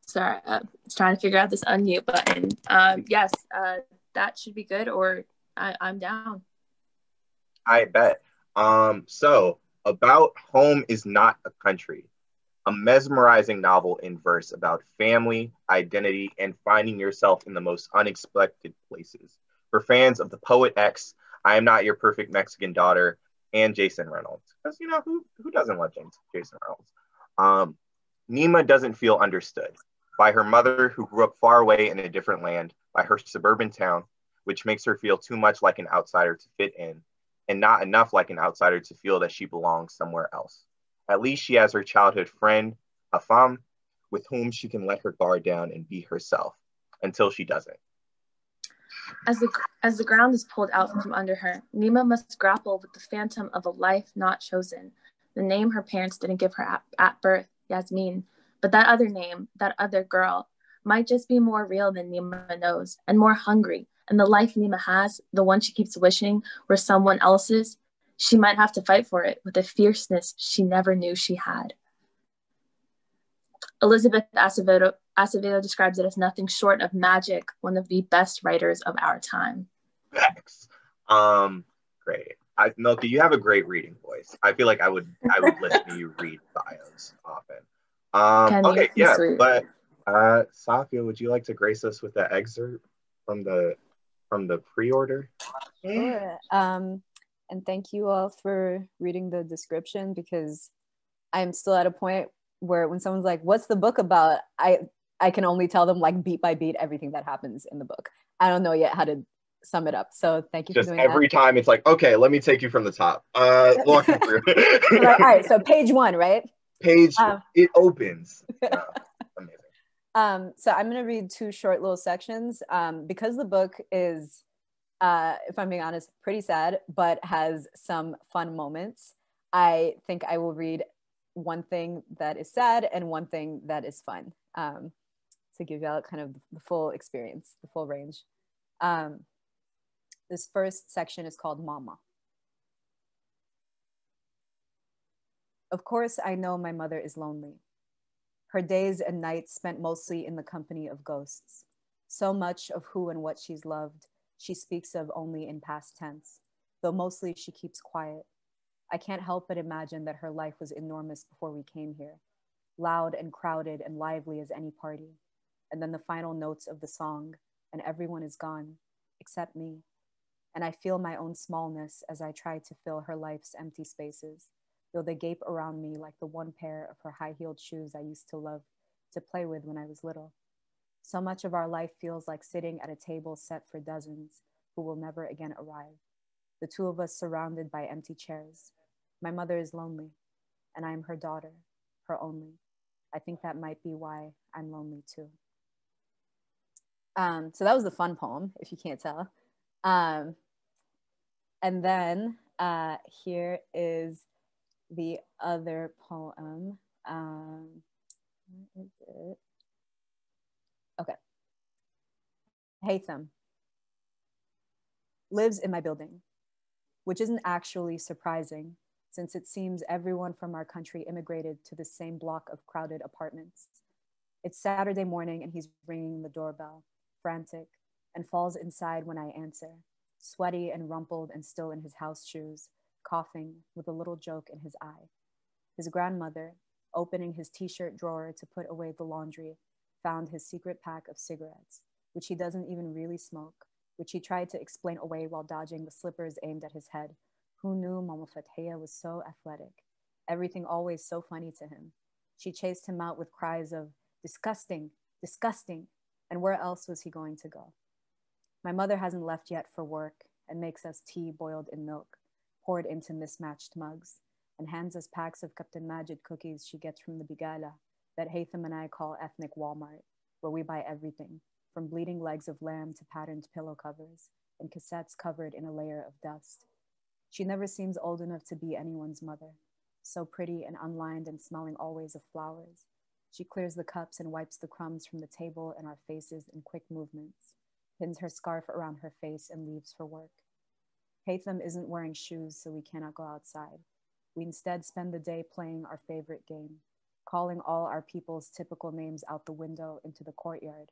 Sorry, uh, was trying to figure out this unmute button. Um, yes, uh, that should be good, or I, I'm down. I bet. Um, so about home is not a country a mesmerizing novel in verse about family, identity, and finding yourself in the most unexpected places. For fans of the poet X, I am not your perfect Mexican daughter, and Jason Reynolds, because you know who who doesn't love James, Jason Reynolds. Um, Nima doesn't feel understood by her mother, who grew up far away in a different land, by her suburban town, which makes her feel too much like an outsider to fit in, and not enough like an outsider to feel that she belongs somewhere else. At least she has her childhood friend, Afam, with whom she can let her guard down and be herself until she doesn't. As the, as the ground is pulled out from under her, Nima must grapple with the phantom of a life not chosen, the name her parents didn't give her at, at birth, Yasmin. But that other name, that other girl, might just be more real than Nima knows and more hungry. And the life Nima has, the one she keeps wishing were someone else's, she might have to fight for it with a fierceness she never knew she had. Elizabeth Acevedo, Acevedo describes it as nothing short of magic, one of the best writers of our time. Thanks. Um, great. I, Milky, you have a great reading voice. I feel like I would I would listen to you read bios often. Um, okay, yeah, sweet. but uh, Safia, would you like to grace us with the excerpt from the from the pre-order? Sure. Um, and thank you all for reading the description because I'm still at a point where when someone's like, "What's the book about?" I I can only tell them like beat by beat everything that happens in the book. I don't know yet how to sum it up. So thank you Just for doing every that. time it's like, okay, let me take you from the top. Uh, walk you through. all right, so page one, right? Page um, it opens. Uh, amazing. Um, so I'm gonna read two short little sections um, because the book is uh, if I'm being honest, pretty sad, but has some fun moments. I think I will read one thing that is sad and one thing that is fun um, to give y'all kind of the full experience, the full range. Um, this first section is called Mama. Of course, I know my mother is lonely. Her days and nights spent mostly in the company of ghosts. So much of who and what she's loved she speaks of only in past tense, though mostly she keeps quiet. I can't help but imagine that her life was enormous before we came here, loud and crowded and lively as any party. And then the final notes of the song, and everyone is gone, except me. And I feel my own smallness as I try to fill her life's empty spaces, though they gape around me like the one pair of her high heeled shoes I used to love to play with when I was little. So much of our life feels like sitting at a table set for dozens who will never again arrive. The two of us surrounded by empty chairs. My mother is lonely, and I am her daughter, her only. I think that might be why I'm lonely too. Um, so that was the fun poem, if you can't tell. Um, and then uh, here is the other poem. Um, where is it? Okay. Haytham lives in my building, which isn't actually surprising since it seems everyone from our country immigrated to the same block of crowded apartments. It's Saturday morning and he's ringing the doorbell, frantic, and falls inside when I answer, sweaty and rumpled and still in his house shoes, coughing with a little joke in his eye. His grandmother, opening his t shirt drawer to put away the laundry, found his secret pack of cigarettes, which he doesn't even really smoke, which he tried to explain away while dodging the slippers aimed at his head. Who knew Mama Fathia was so athletic? everything always so funny to him. She chased him out with cries of, disgusting, disgusting, and where else was he going to go? My mother hasn't left yet for work and makes us tea boiled in milk, poured into mismatched mugs, and hands us packs of Captain Majid cookies she gets from the Bigala that Haytham and I call ethnic Walmart, where we buy everything from bleeding legs of lamb to patterned pillow covers and cassettes covered in a layer of dust. She never seems old enough to be anyone's mother, so pretty and unlined and smelling always of flowers. She clears the cups and wipes the crumbs from the table and our faces in quick movements, pins her scarf around her face and leaves for work. Haytham isn't wearing shoes, so we cannot go outside. We instead spend the day playing our favorite game, calling all our people's typical names out the window into the courtyard.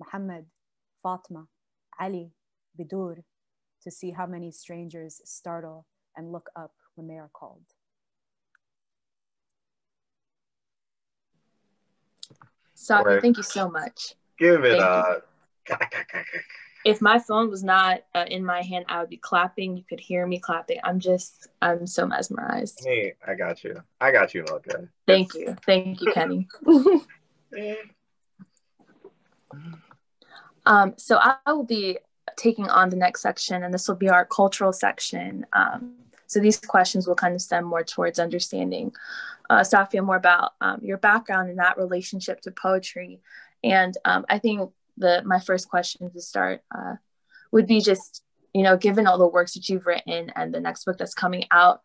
Muhammad, Fatma, Ali, Bidur, to see how many strangers startle and look up when they are called. Safi, thank you so much. Give it up. If my phone was not uh, in my hand, I would be clapping. You could hear me clapping. I'm just, I'm so mesmerized. Hey, I got you. I got you, Milka. Thank you. Thank you, Kenny. um, so I will be taking on the next section, and this will be our cultural section. Um, so these questions will kind of stem more towards understanding, uh, Safia, more about um, your background and that relationship to poetry. And um, I think the my first question to start uh, would be just, you know, given all the works that you've written and the next book that's coming out,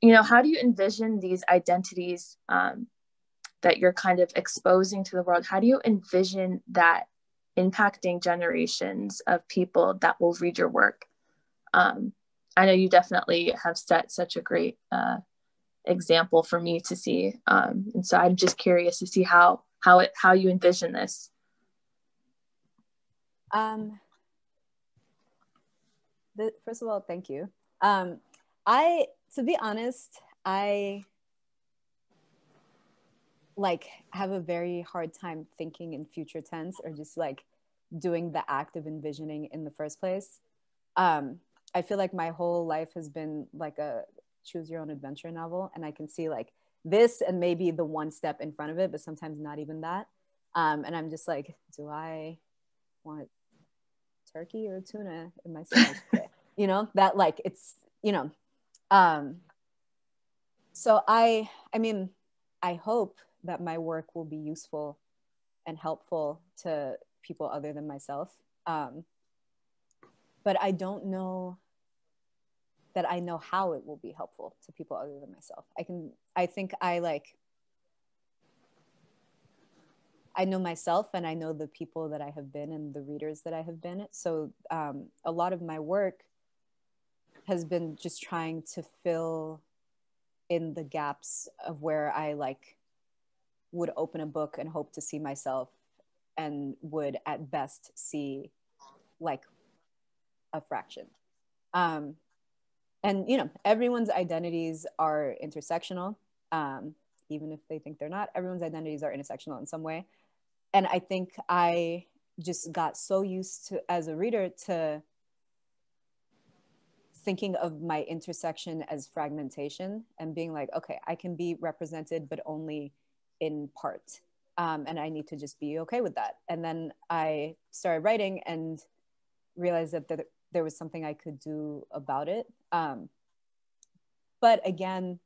you know, how do you envision these identities um, that you're kind of exposing to the world? How do you envision that impacting generations of people that will read your work. Um, I know you definitely have set such a great uh, example for me to see, um, and so I'm just curious to see how how it how you envision this. Um, the, first of all, thank you. Um, I, to be honest, I like have a very hard time thinking in future tense or just like doing the act of envisioning in the first place. Um, I feel like my whole life has been like a choose your own adventure novel, and I can see like this and maybe the one step in front of it, but sometimes not even that. Um, and I'm just like, do I want turkey or tuna in my sandwich? you know that like it's you know. Um, so I, I mean, I hope that my work will be useful and helpful to people other than myself. Um, but I don't know that I know how it will be helpful to people other than myself. I can, I think I like, I know myself and I know the people that I have been and the readers that I have been. So um, a lot of my work has been just trying to fill in the gaps of where I like would open a book and hope to see myself and would at best see like a fraction. Um, and you know, everyone's identities are intersectional, um, even if they think they're not. Everyone's identities are intersectional in some way, and I think I just got so used to as a reader to thinking of my intersection as fragmentation and being like, okay, I can be represented, but only in part. Um, and I need to just be okay with that. And then I started writing and realized that there, was something I could do about it. Um, but again,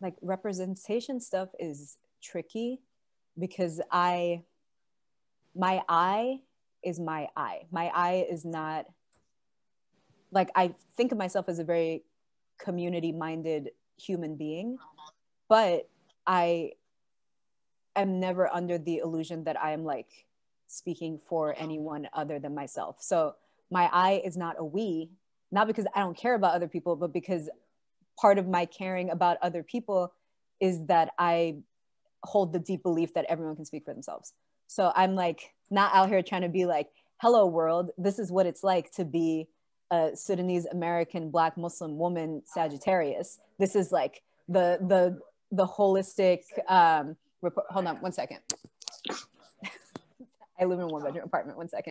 like representation stuff is tricky because I, my I is my I. My I is not like I think of myself as a very community minded human being, but I am never under the illusion that I am like speaking for anyone other than myself. So my I is not a we, not because I don't care about other people, but because part of my caring about other people is that I hold the deep belief that everyone can speak for themselves. So I'm like not out here trying to be like, hello world, this is what it's like to be a Sudanese American Black Muslim woman Sagittarius. This is like the the the holistic um report hold on one second i live in a one bedroom apartment one second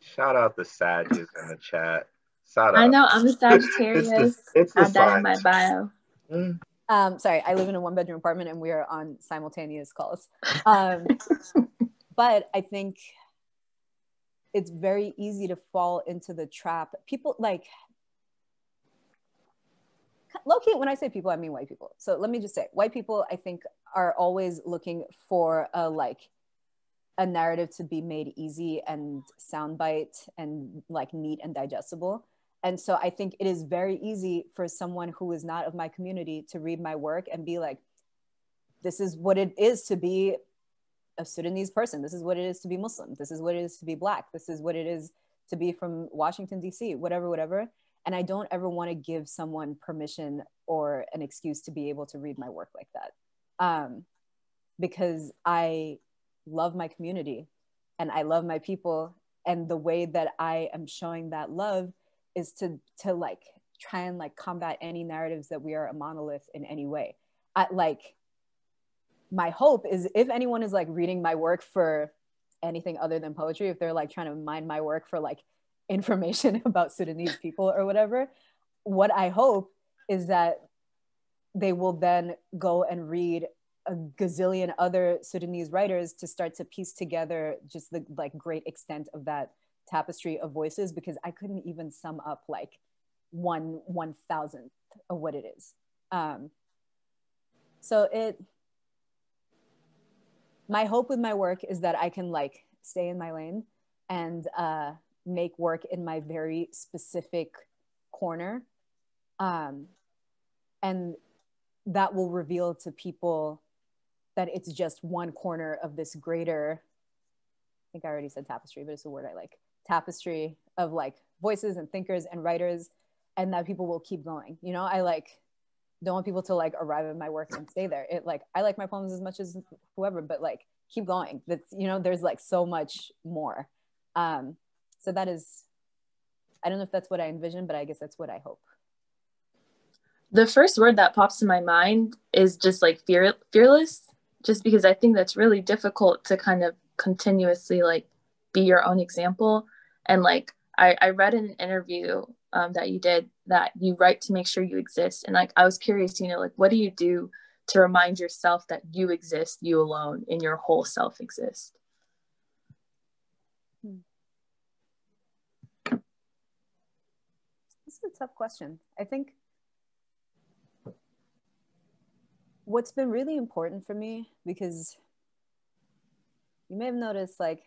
shout out the sages in the chat Shout out. I know I'm a Sagittarius. It's the- it's the Add that in my bio. Mm. Um, sorry, I live in a one bedroom apartment and we are on simultaneous calls. Um, but I think it's very easy to fall into the trap. People like low key, when I say people, I mean white people. So let me just say, white people, I think, are always looking for a like a narrative to be made easy and soundbite and like neat and digestible. And so I think it is very easy for someone who is not of my community to read my work and be like, this is what it is to be a Sudanese person. This is what it is to be Muslim. This is what it is to be Black. This is what it is to be from Washington, D.C., whatever, whatever. And I don't ever want to give someone permission or an excuse to be able to read my work like that. Um, because I love my community and I love my people. And the way that I am showing that love is to to like try and like combat any narratives that we are a monolith in any way. I like my hope is if anyone is like reading my work for anything other than poetry, if they're like trying to mine my work for like information about Sudanese people or whatever, what I hope is that they will then go and read a gazillion other Sudanese writers to start to piece together just the like great extent of that tapestry of voices because I couldn't even sum up like one one thousandth of what it is. Um, so it my hope with my work is that I can like stay in my lane and uh, make work in my very specific corner. Um, and that will reveal to people that it's just one corner of this greater, I think I already said tapestry, but it's a word I like tapestry of like voices and thinkers and writers, and that people will keep going. You know, I like don't want people to like arrive at my work and stay there. It like I like my poems as much as whoever, but like keep going. That's you know, there's like so much more. Um, so that is, I don't know if that's what I envision, but I guess that's what I hope. The first word that pops in my mind is just like fear fearless, just because I think that's really difficult to kind of continuously like be your own example. And like I, I read in an interview um, that you did that you write to make sure you exist. And like I was curious, you know, like what do you do to remind yourself that you exist, you alone, and your whole self exist? This is a tough question. I think what's been really important for me because you may have noticed like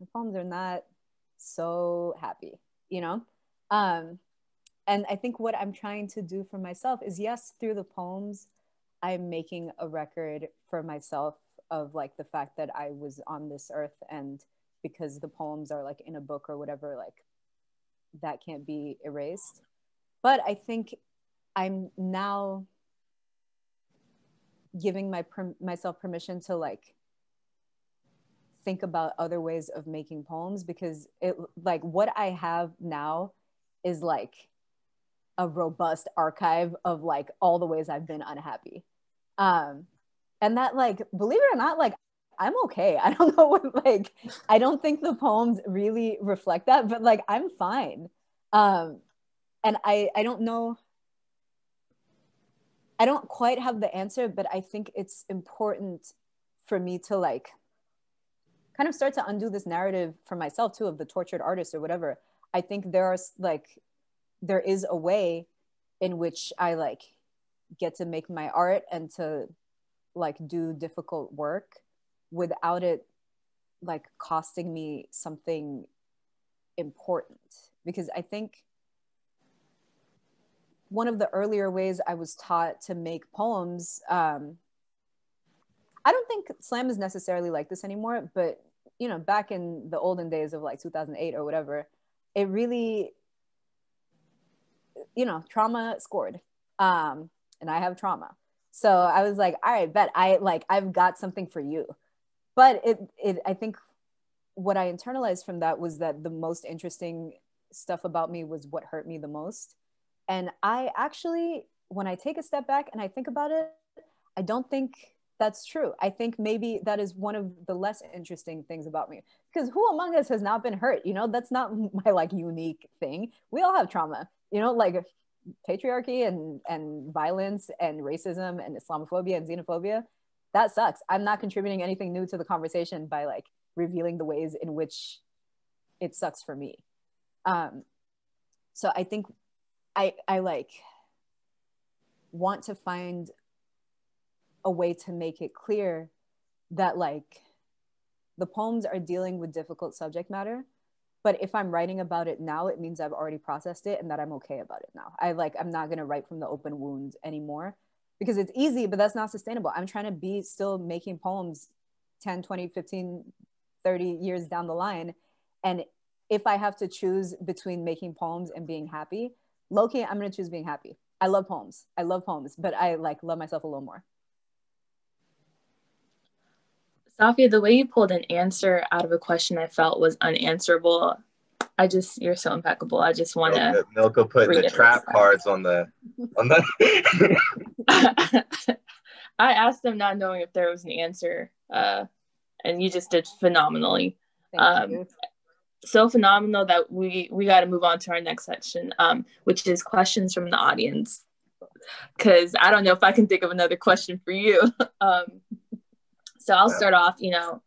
my poems are not so happy, you know? Um, and I think what I'm trying to do for myself is yes, through the poems, I'm making a record for myself of like the fact that I was on this earth and because the poems are like in a book or whatever, like that can't be erased. But I think I'm now giving my per- myself permission to like think about other ways of making poems because it like what I have now is like a robust archive of like all the ways I've been unhappy. Um and that like believe it or not like I'm okay. I don't know what like I don't think the poems really reflect that but like I'm fine. Um and I I don't know I don't quite have the answer but I think it's important for me to like kind of start to undo this narrative for myself too of the tortured artist or whatever. I think there are like there is a way in which I like get to make my art and to like do difficult work without it like costing me something important because I think one of the earlier ways I was taught to make poems um, I don't think slam is necessarily like this anymore, but you know, back in the olden days of like 2008 or whatever, it really, you know, trauma scored. Um, and I have trauma. So I was like, all right, bet I like, I've got something for you. But it, it, I think what I internalized from that was that the most interesting stuff about me was what hurt me the most. And I actually, when I take a step back and I think about it, I don't think that's true. I think maybe that is one of the less interesting things about me because who among us has not been hurt? You know, that's not my like unique thing. We all have trauma, you know, like patriarchy and, and violence and racism and Islamophobia and xenophobia. That sucks. I'm not contributing anything new to the conversation by like revealing the ways in which it sucks for me. Um, so I think I, I like want to find a way to make it clear that like the poems are dealing with difficult subject matter but if i'm writing about it now it means i've already processed it and that i'm okay about it now. I like i'm not going to write from the open wound anymore because it's easy but that's not sustainable. I'm trying to be still making poems 10 20 15 30 years down the line and if i have to choose between making poems and being happy low-key i'm going to choose being happy. I love poems. I love poems but i like love myself a little more Safia, the way you pulled an answer out of a question I felt was unanswerable. I just you're so impeccable. I just want to Milka put the trap cards on the on the I asked them not knowing if there was an answer. Uh, and you just did phenomenally. Um, so phenomenal that we we got to move on to our next section, um, which is questions from the audience. Because I don't know if I can think of another question for you. um, so I'll start off, you know,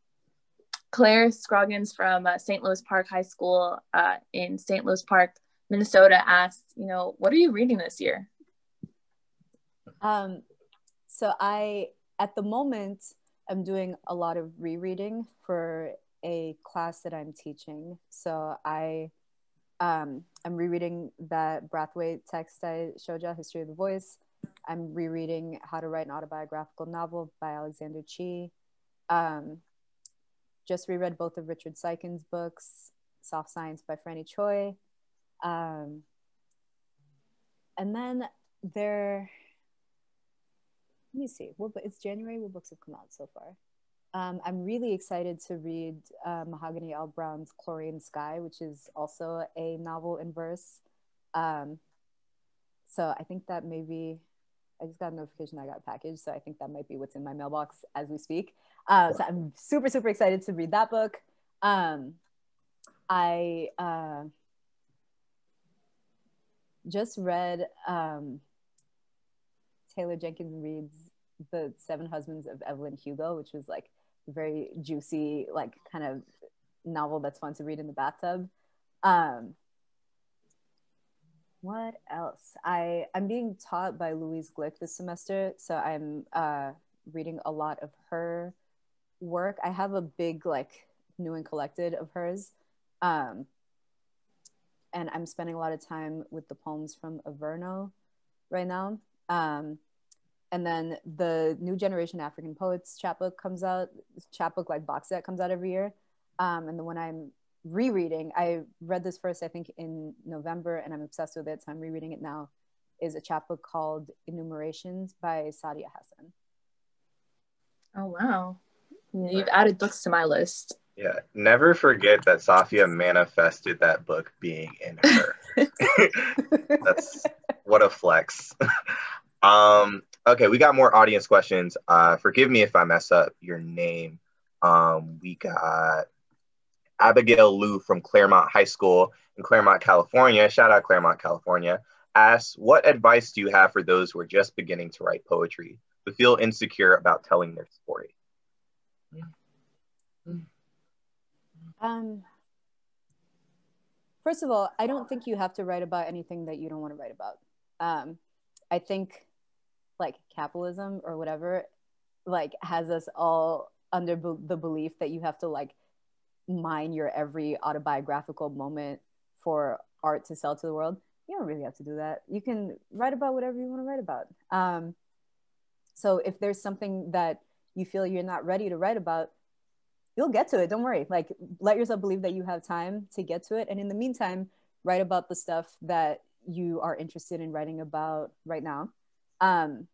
Claire Scroggins from uh, St. Louis Park High School uh, in St. Louis Park, Minnesota asked, you know, what are you reading this year? Um, so I, at the moment, I'm doing a lot of rereading for a class that I'm teaching. So I, um, I'm rereading that Brathwaite text I showed you, History of the Voice. I'm rereading How to Write an Autobiographical Novel by Alexander Chee. Um, just reread both of Richard Siken's books, Soft Science by Franny Choi. Um, and then there, let me see, what, it's January, what books have come out so far? Um, I'm really excited to read uh, Mahogany L. Browne's Chlorine Sky, which is also a novel in verse. Um, so I think that maybe I just got a notification I got a package, so I think that might be what's in my mailbox as we speak. Uh, so I'm super, super excited to read that book. Um, I uh, just read um, Taylor Jenkins Reid's The Seven Husbands of Evelyn Hugo, which was like very juicy, like kind of novel that's fun to read in the bathtub. Um, what else? I I'm being taught by Louise Glück this semester, so I'm uh, reading a lot of her work. I have a big like new and collected of hers, um, and I'm spending a lot of time with the poems from Averno right now. Um, and then the new generation African poets chapbook comes out. Chapbook like box set comes out every year, um, and the one I'm rereading, I read this first, I think, in November, and I'm obsessed with it. So I'm rereading it now. Is a chapbook called Enumerations by Saadia Hassan. Oh wow, you've added books to my list. Yeah, never forget that Safia manifested that book being in her. That's what a flex. um, okay, we got more audience questions. Uh, forgive me if I mess up your name. Um, we got Abigail Lou from Claremont High School in Claremont, California. Shout out Claremont, California. Asks, what advice do you have for those who are just beginning to write poetry but feel insecure about telling their story? Um, first of all, I don't think you have to write about anything that you don't want to write about. Um, I think like capitalism or whatever, like has us all under be- the belief that you have to like mine your every autobiographical moment for art to sell to the world. You don't really have to do that. You can write about whatever you want to write about. Um, so if there's something that you feel you're not ready to write about you'll get to it. Don't worry. Like let yourself believe that you have time to get to it. And in the meantime write about the stuff that you are interested in writing about right now. Um,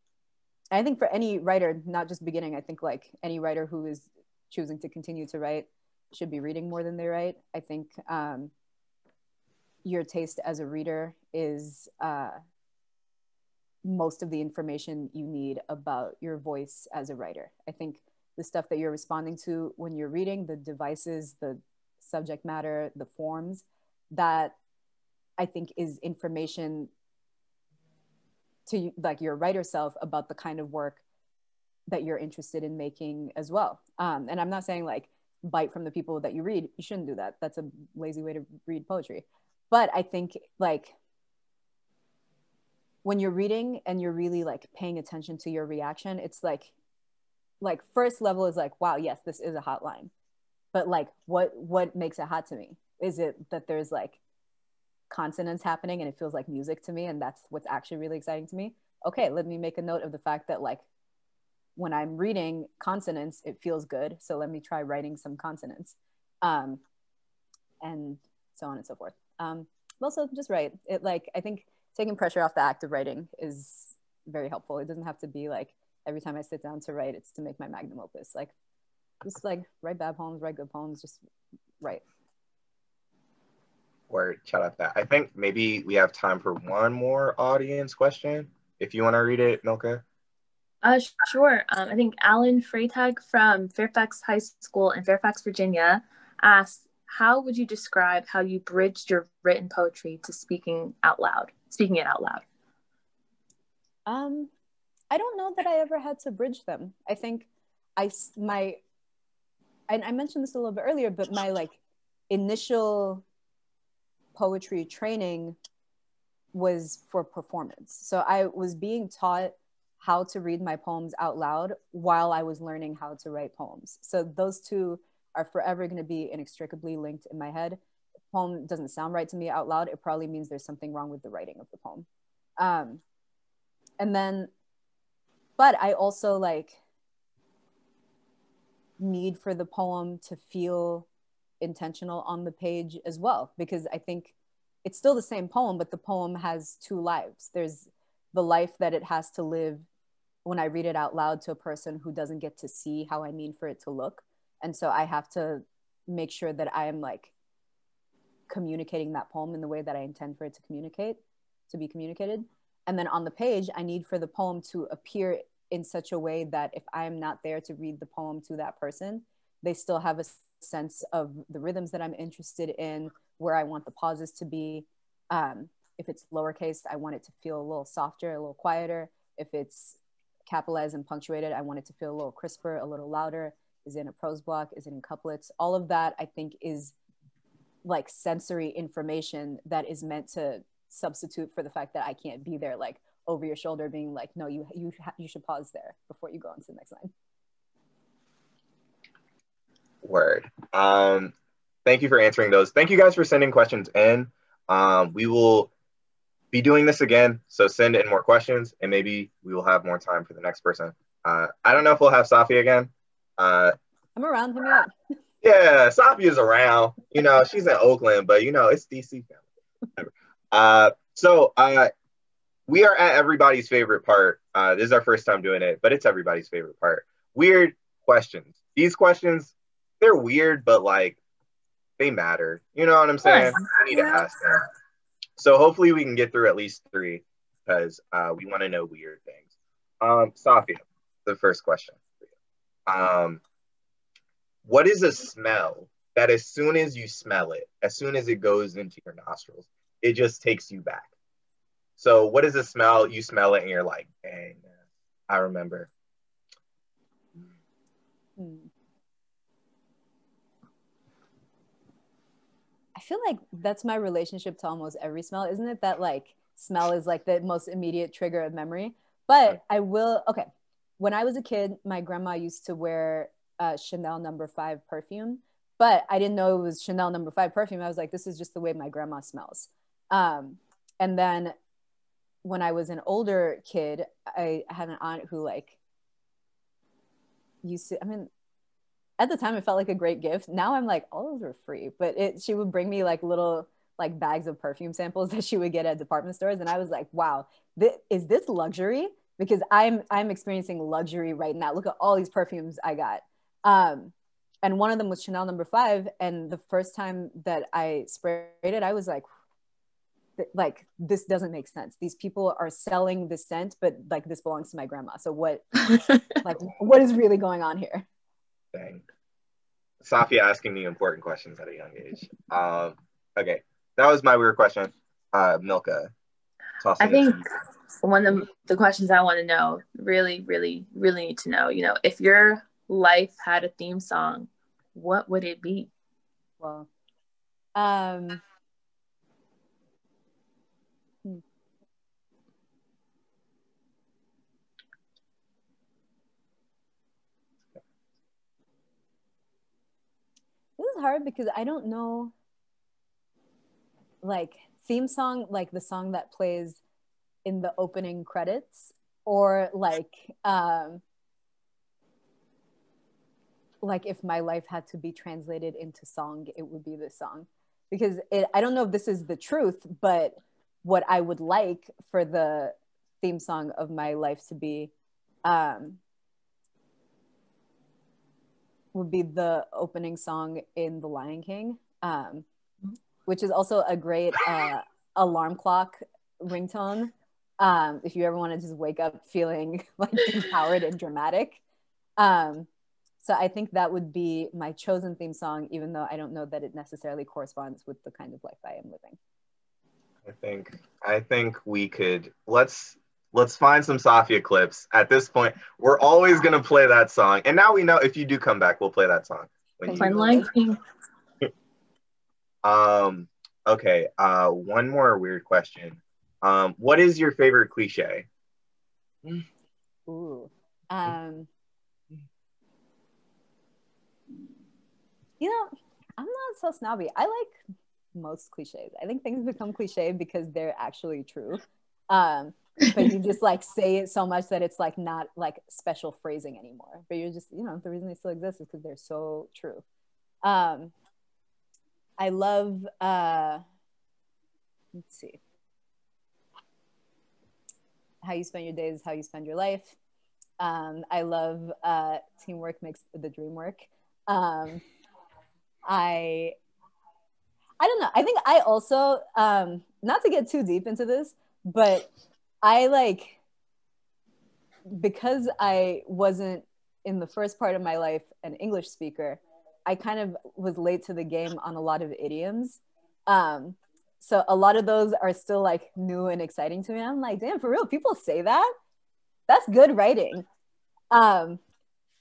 i think for any writer not just beginning i think like any writer who is choosing to continue to write should be reading more than they write. I think um, your taste as a reader is uh, most of the information you need about your voice as a writer. I think the stuff that you're responding to when you're reading, the devices, the subject matter, the forms, that I think is information to like your writer self about the kind of work that you're interested in making as well. Um, and I'm not saying like bite from the people that you read. You shouldn't do that. That's a lazy way to read poetry. But I think like when you're reading and you're really like paying attention to your reaction, it's like like first level is like, wow, yes, this is a hotline. But like what what makes it hot to me? Is it that there's like consonants happening and it feels like music to me and that's what's actually really exciting to me? Okay, let me make a note of the fact that like when I'm reading consonants, it feels good. So let me try writing some consonants. Um, and so on and so forth. Um, also just write it like, I think taking pressure off the act of writing is very helpful. It doesn't have to be like every time I sit down to write, it's to make my magnum opus. Like just like write bad poems, write good poems, just write. Word, shout out that. I think maybe we have time for one more audience question. If you want to read it, Milka. Uh, sure. Um, I think Alan Freytag from Fairfax High School in Fairfax, Virginia, asked, "How would you describe how you bridged your written poetry to speaking out loud, speaking it out loud?" Um, I don't know that I ever had to bridge them. I think I my, and I mentioned this a little bit earlier, but my like initial poetry training was for performance. So I was being taught how to read my poems out loud while I was learning how to write poems. So those two are forever going to be inextricably linked in my head. Poem doesn't sound right to me out loud, it probably means there's something wrong with the writing of the poem. Um, and then, but I also like need for the poem to feel intentional on the page as well, because I think it's still the same poem, but the poem has two lives. There's the life that it has to live when I read it out loud to a person who doesn't get to see how I mean for it to look. And so I have to make sure that I am like communicating that poem in the way that I intend for it to communicate, to be communicated. And then on the page, I need for the poem to appear in such a way that if I am not there to read the poem to that person, they still have a sense of the rhythms that I'm interested in, where I want the pauses to be. Um, if it's lowercase, I want it to feel a little softer, a little quieter. If it's capitalized and punctuated. I want it to feel a little crisper, a little louder. Is it in a prose block? Is it in couplets? All of that I think is like sensory information that is meant to substitute for the fact that I can't be there like over your shoulder being like, no, you you you should pause there before you go on to the next line. Word. Um, thank you for answering those. Thank you guys for sending questions in. Um, we will be doing this again. So send in more questions and maybe we will have more time for the next person. Uh, I don't know if we'll have Safi again. Uh, I'm around. Hit me up. Yeah, Safi is around. You know, she's in Oakland, but you know, it's DC family. uh, so uh, we are at everybody's favorite part. Uh, this is our first time doing it, but it's everybody's favorite part. Weird questions. These questions, they're weird, but like they matter. You know what I'm saying? I need to ask them. So hopefully we can get through at least three because uh, we want to know weird things. Um, Safia, the first question. Um, what is a smell that as soon as you smell it, as soon as it goes into your nostrils, it just takes you back? So what is a smell? You smell it and you're like, dang, I remember. Hmm. I feel like that's my relationship to almost every smell, isn't it? That like smell is like the most immediate trigger of memory. But I will, okay. When I was a kid, my grandma used to wear uh, Chanel number five perfume, but I didn't know it was Chanel number five perfume. I was like, this is just the way my grandma smells. Um, and then when I was an older kid, I had an aunt who like used to, I mean, at the time it felt like a great gift. Now I'm like, all those are free. But it she would bring me like little like bags of perfume samples that she would get at department stores. And I was like, wow, th- is this luxury? Because I'm I'm experiencing luxury right now. Look at all these perfumes I got. Um, and one of them was Chanel number five. And the first time that I sprayed it, I was like, like this doesn't make sense. These people are selling the scent, but like this belongs to my grandma. So what, like, what is really going on here? Dang. Safia asking me important questions at a young age. Um, okay, that was my weird question. Uh, Milka. I think one of the questions I want to know, really, really, really need to know, you know, if your life had a theme song, what would it be? Well, um, hmm. this is hard because I don't know, like theme song, like the song that plays in the opening credits, or like, um, like if my life had to be translated into song it would be this song. Because it, i don't know if this is the truth but what i would like for the theme song of my life to be um, would be the opening song in the lion king um, which is also a great uh, alarm clock ringtone. Um, if you ever want to just wake up feeling like empowered and dramatic. Um, so I think that would be my chosen theme song, even though I don't know that it necessarily corresponds with the kind of life I am living. I think I think we could let's let's find some Safia clips. At this point, we're always gonna play that song. And now we know if you do come back, we'll play that song. When you When um okay, uh one more weird question. Um, what is your favorite cliche? Ooh. Um, you know, I'm not so snobby. I like most cliches. I think things become cliche because they're actually true. Um, but you just like say it so much that it's like not like special phrasing anymore. But you're just, you know, the reason they still exist is because they're so true. Um, I love, uh, let's see, how you spend your days is how you spend your life. Um, I love uh, teamwork makes the dream work. Um, I I don't know. I think I also um not to get too deep into this, but I like because I wasn't in the first part of my life an English speaker, I kind of was late to the game on a lot of idioms. Um so a lot of those are still like new and exciting to me. I'm like, damn, for real, people say that? That's good writing. Um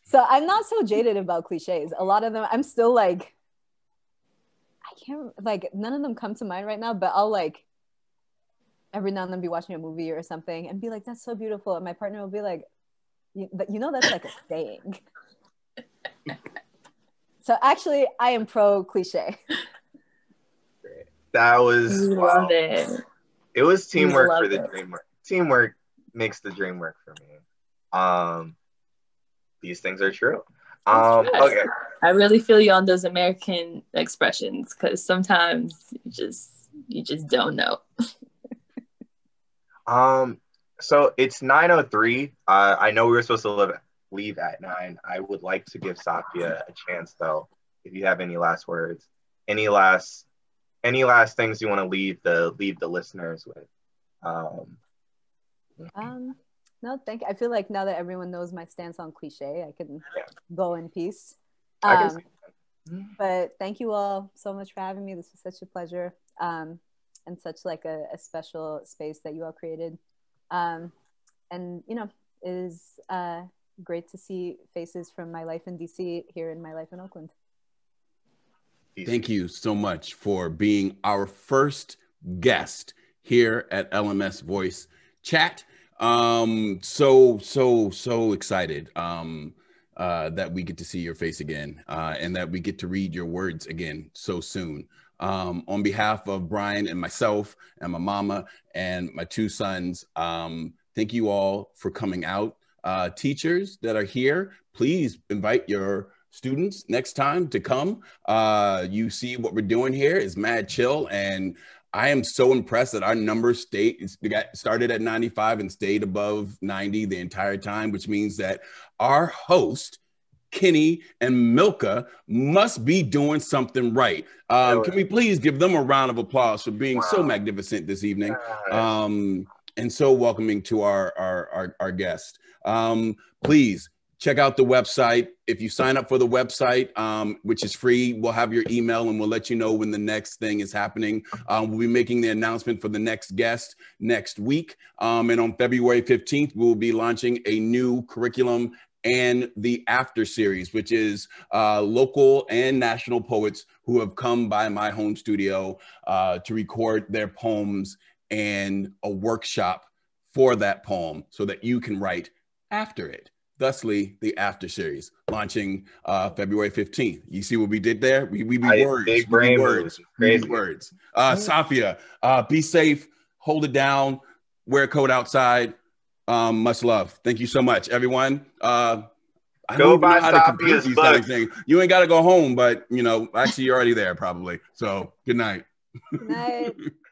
so I'm not so jaded about cliches. A lot of them I'm still like I can't like none of them come to mind right now, but I'll like every now and then be watching a movie or something and be like, "That's so beautiful," and my partner will be like, "You, but you know that's like a saying." so actually, I am pro cliche. That was wow. love it. It was teamwork for the it. dream work. Teamwork makes the dream work for me. Um, these things are true. Um, okay. I really feel you on those American expressions because sometimes you just you just don't know. Um, so it's 9:03. Uh, I know we were supposed to live, leave at nine. I would like to give Safia a chance, though. If you have any last words, any last, any last things you want to leave the leave the listeners with. Um, Um, no, thank. you. I feel like now that everyone knows my stance on cliche, I can Yeah. go in peace. Um, but thank you all so much for having me. This was such a pleasure. Um, and such like a, a special space that you all created. Um, and you know, it is uh, great to see faces from my life in DC here in my life in Oakland. Thank you so much for being our first guest here at LMS Voice Chat. Um, so, so, so excited um, uh, that we get to see your face again uh, and that we get to read your words again so soon. Um, on behalf of Brian and myself and my mama and my two sons, um, thank you all for coming out. Uh, teachers that are here, please invite your students next time to come. Uh, you see what we're doing here is mad chill, and I am so impressed that our number state is got started at 95 and stayed above 90 the entire time, which means that our host Kenny, and Milka must be doing something right. Um, can we please give them a round of applause for being wow. so magnificent this evening um, and so welcoming to our, our, our, our guest? Um, please check out the website. If you sign up for the website, um, which is free, we'll have your email and we'll let you know when the next thing is happening. Um, we'll be making the announcement for the next guest next week. Um, and on February 15th, we'll be launching a new curriculum and the After Series, which is uh, local and national poets who have come by my home studio uh, to record their poems and a workshop for that poem so that you can write after it. Thusly, the After Series launching uh, February 15th. You see what we did there? We, we be I, words. Big brain words. We be words. Uh, Safia, uh, be safe, hold it down, wear a coat outside. Um, much love. Thank you so much, everyone. Uh, I go don't know how to compete these things. You ain't got to go home, but you know, actually, you're already there probably. So, good night. Good night.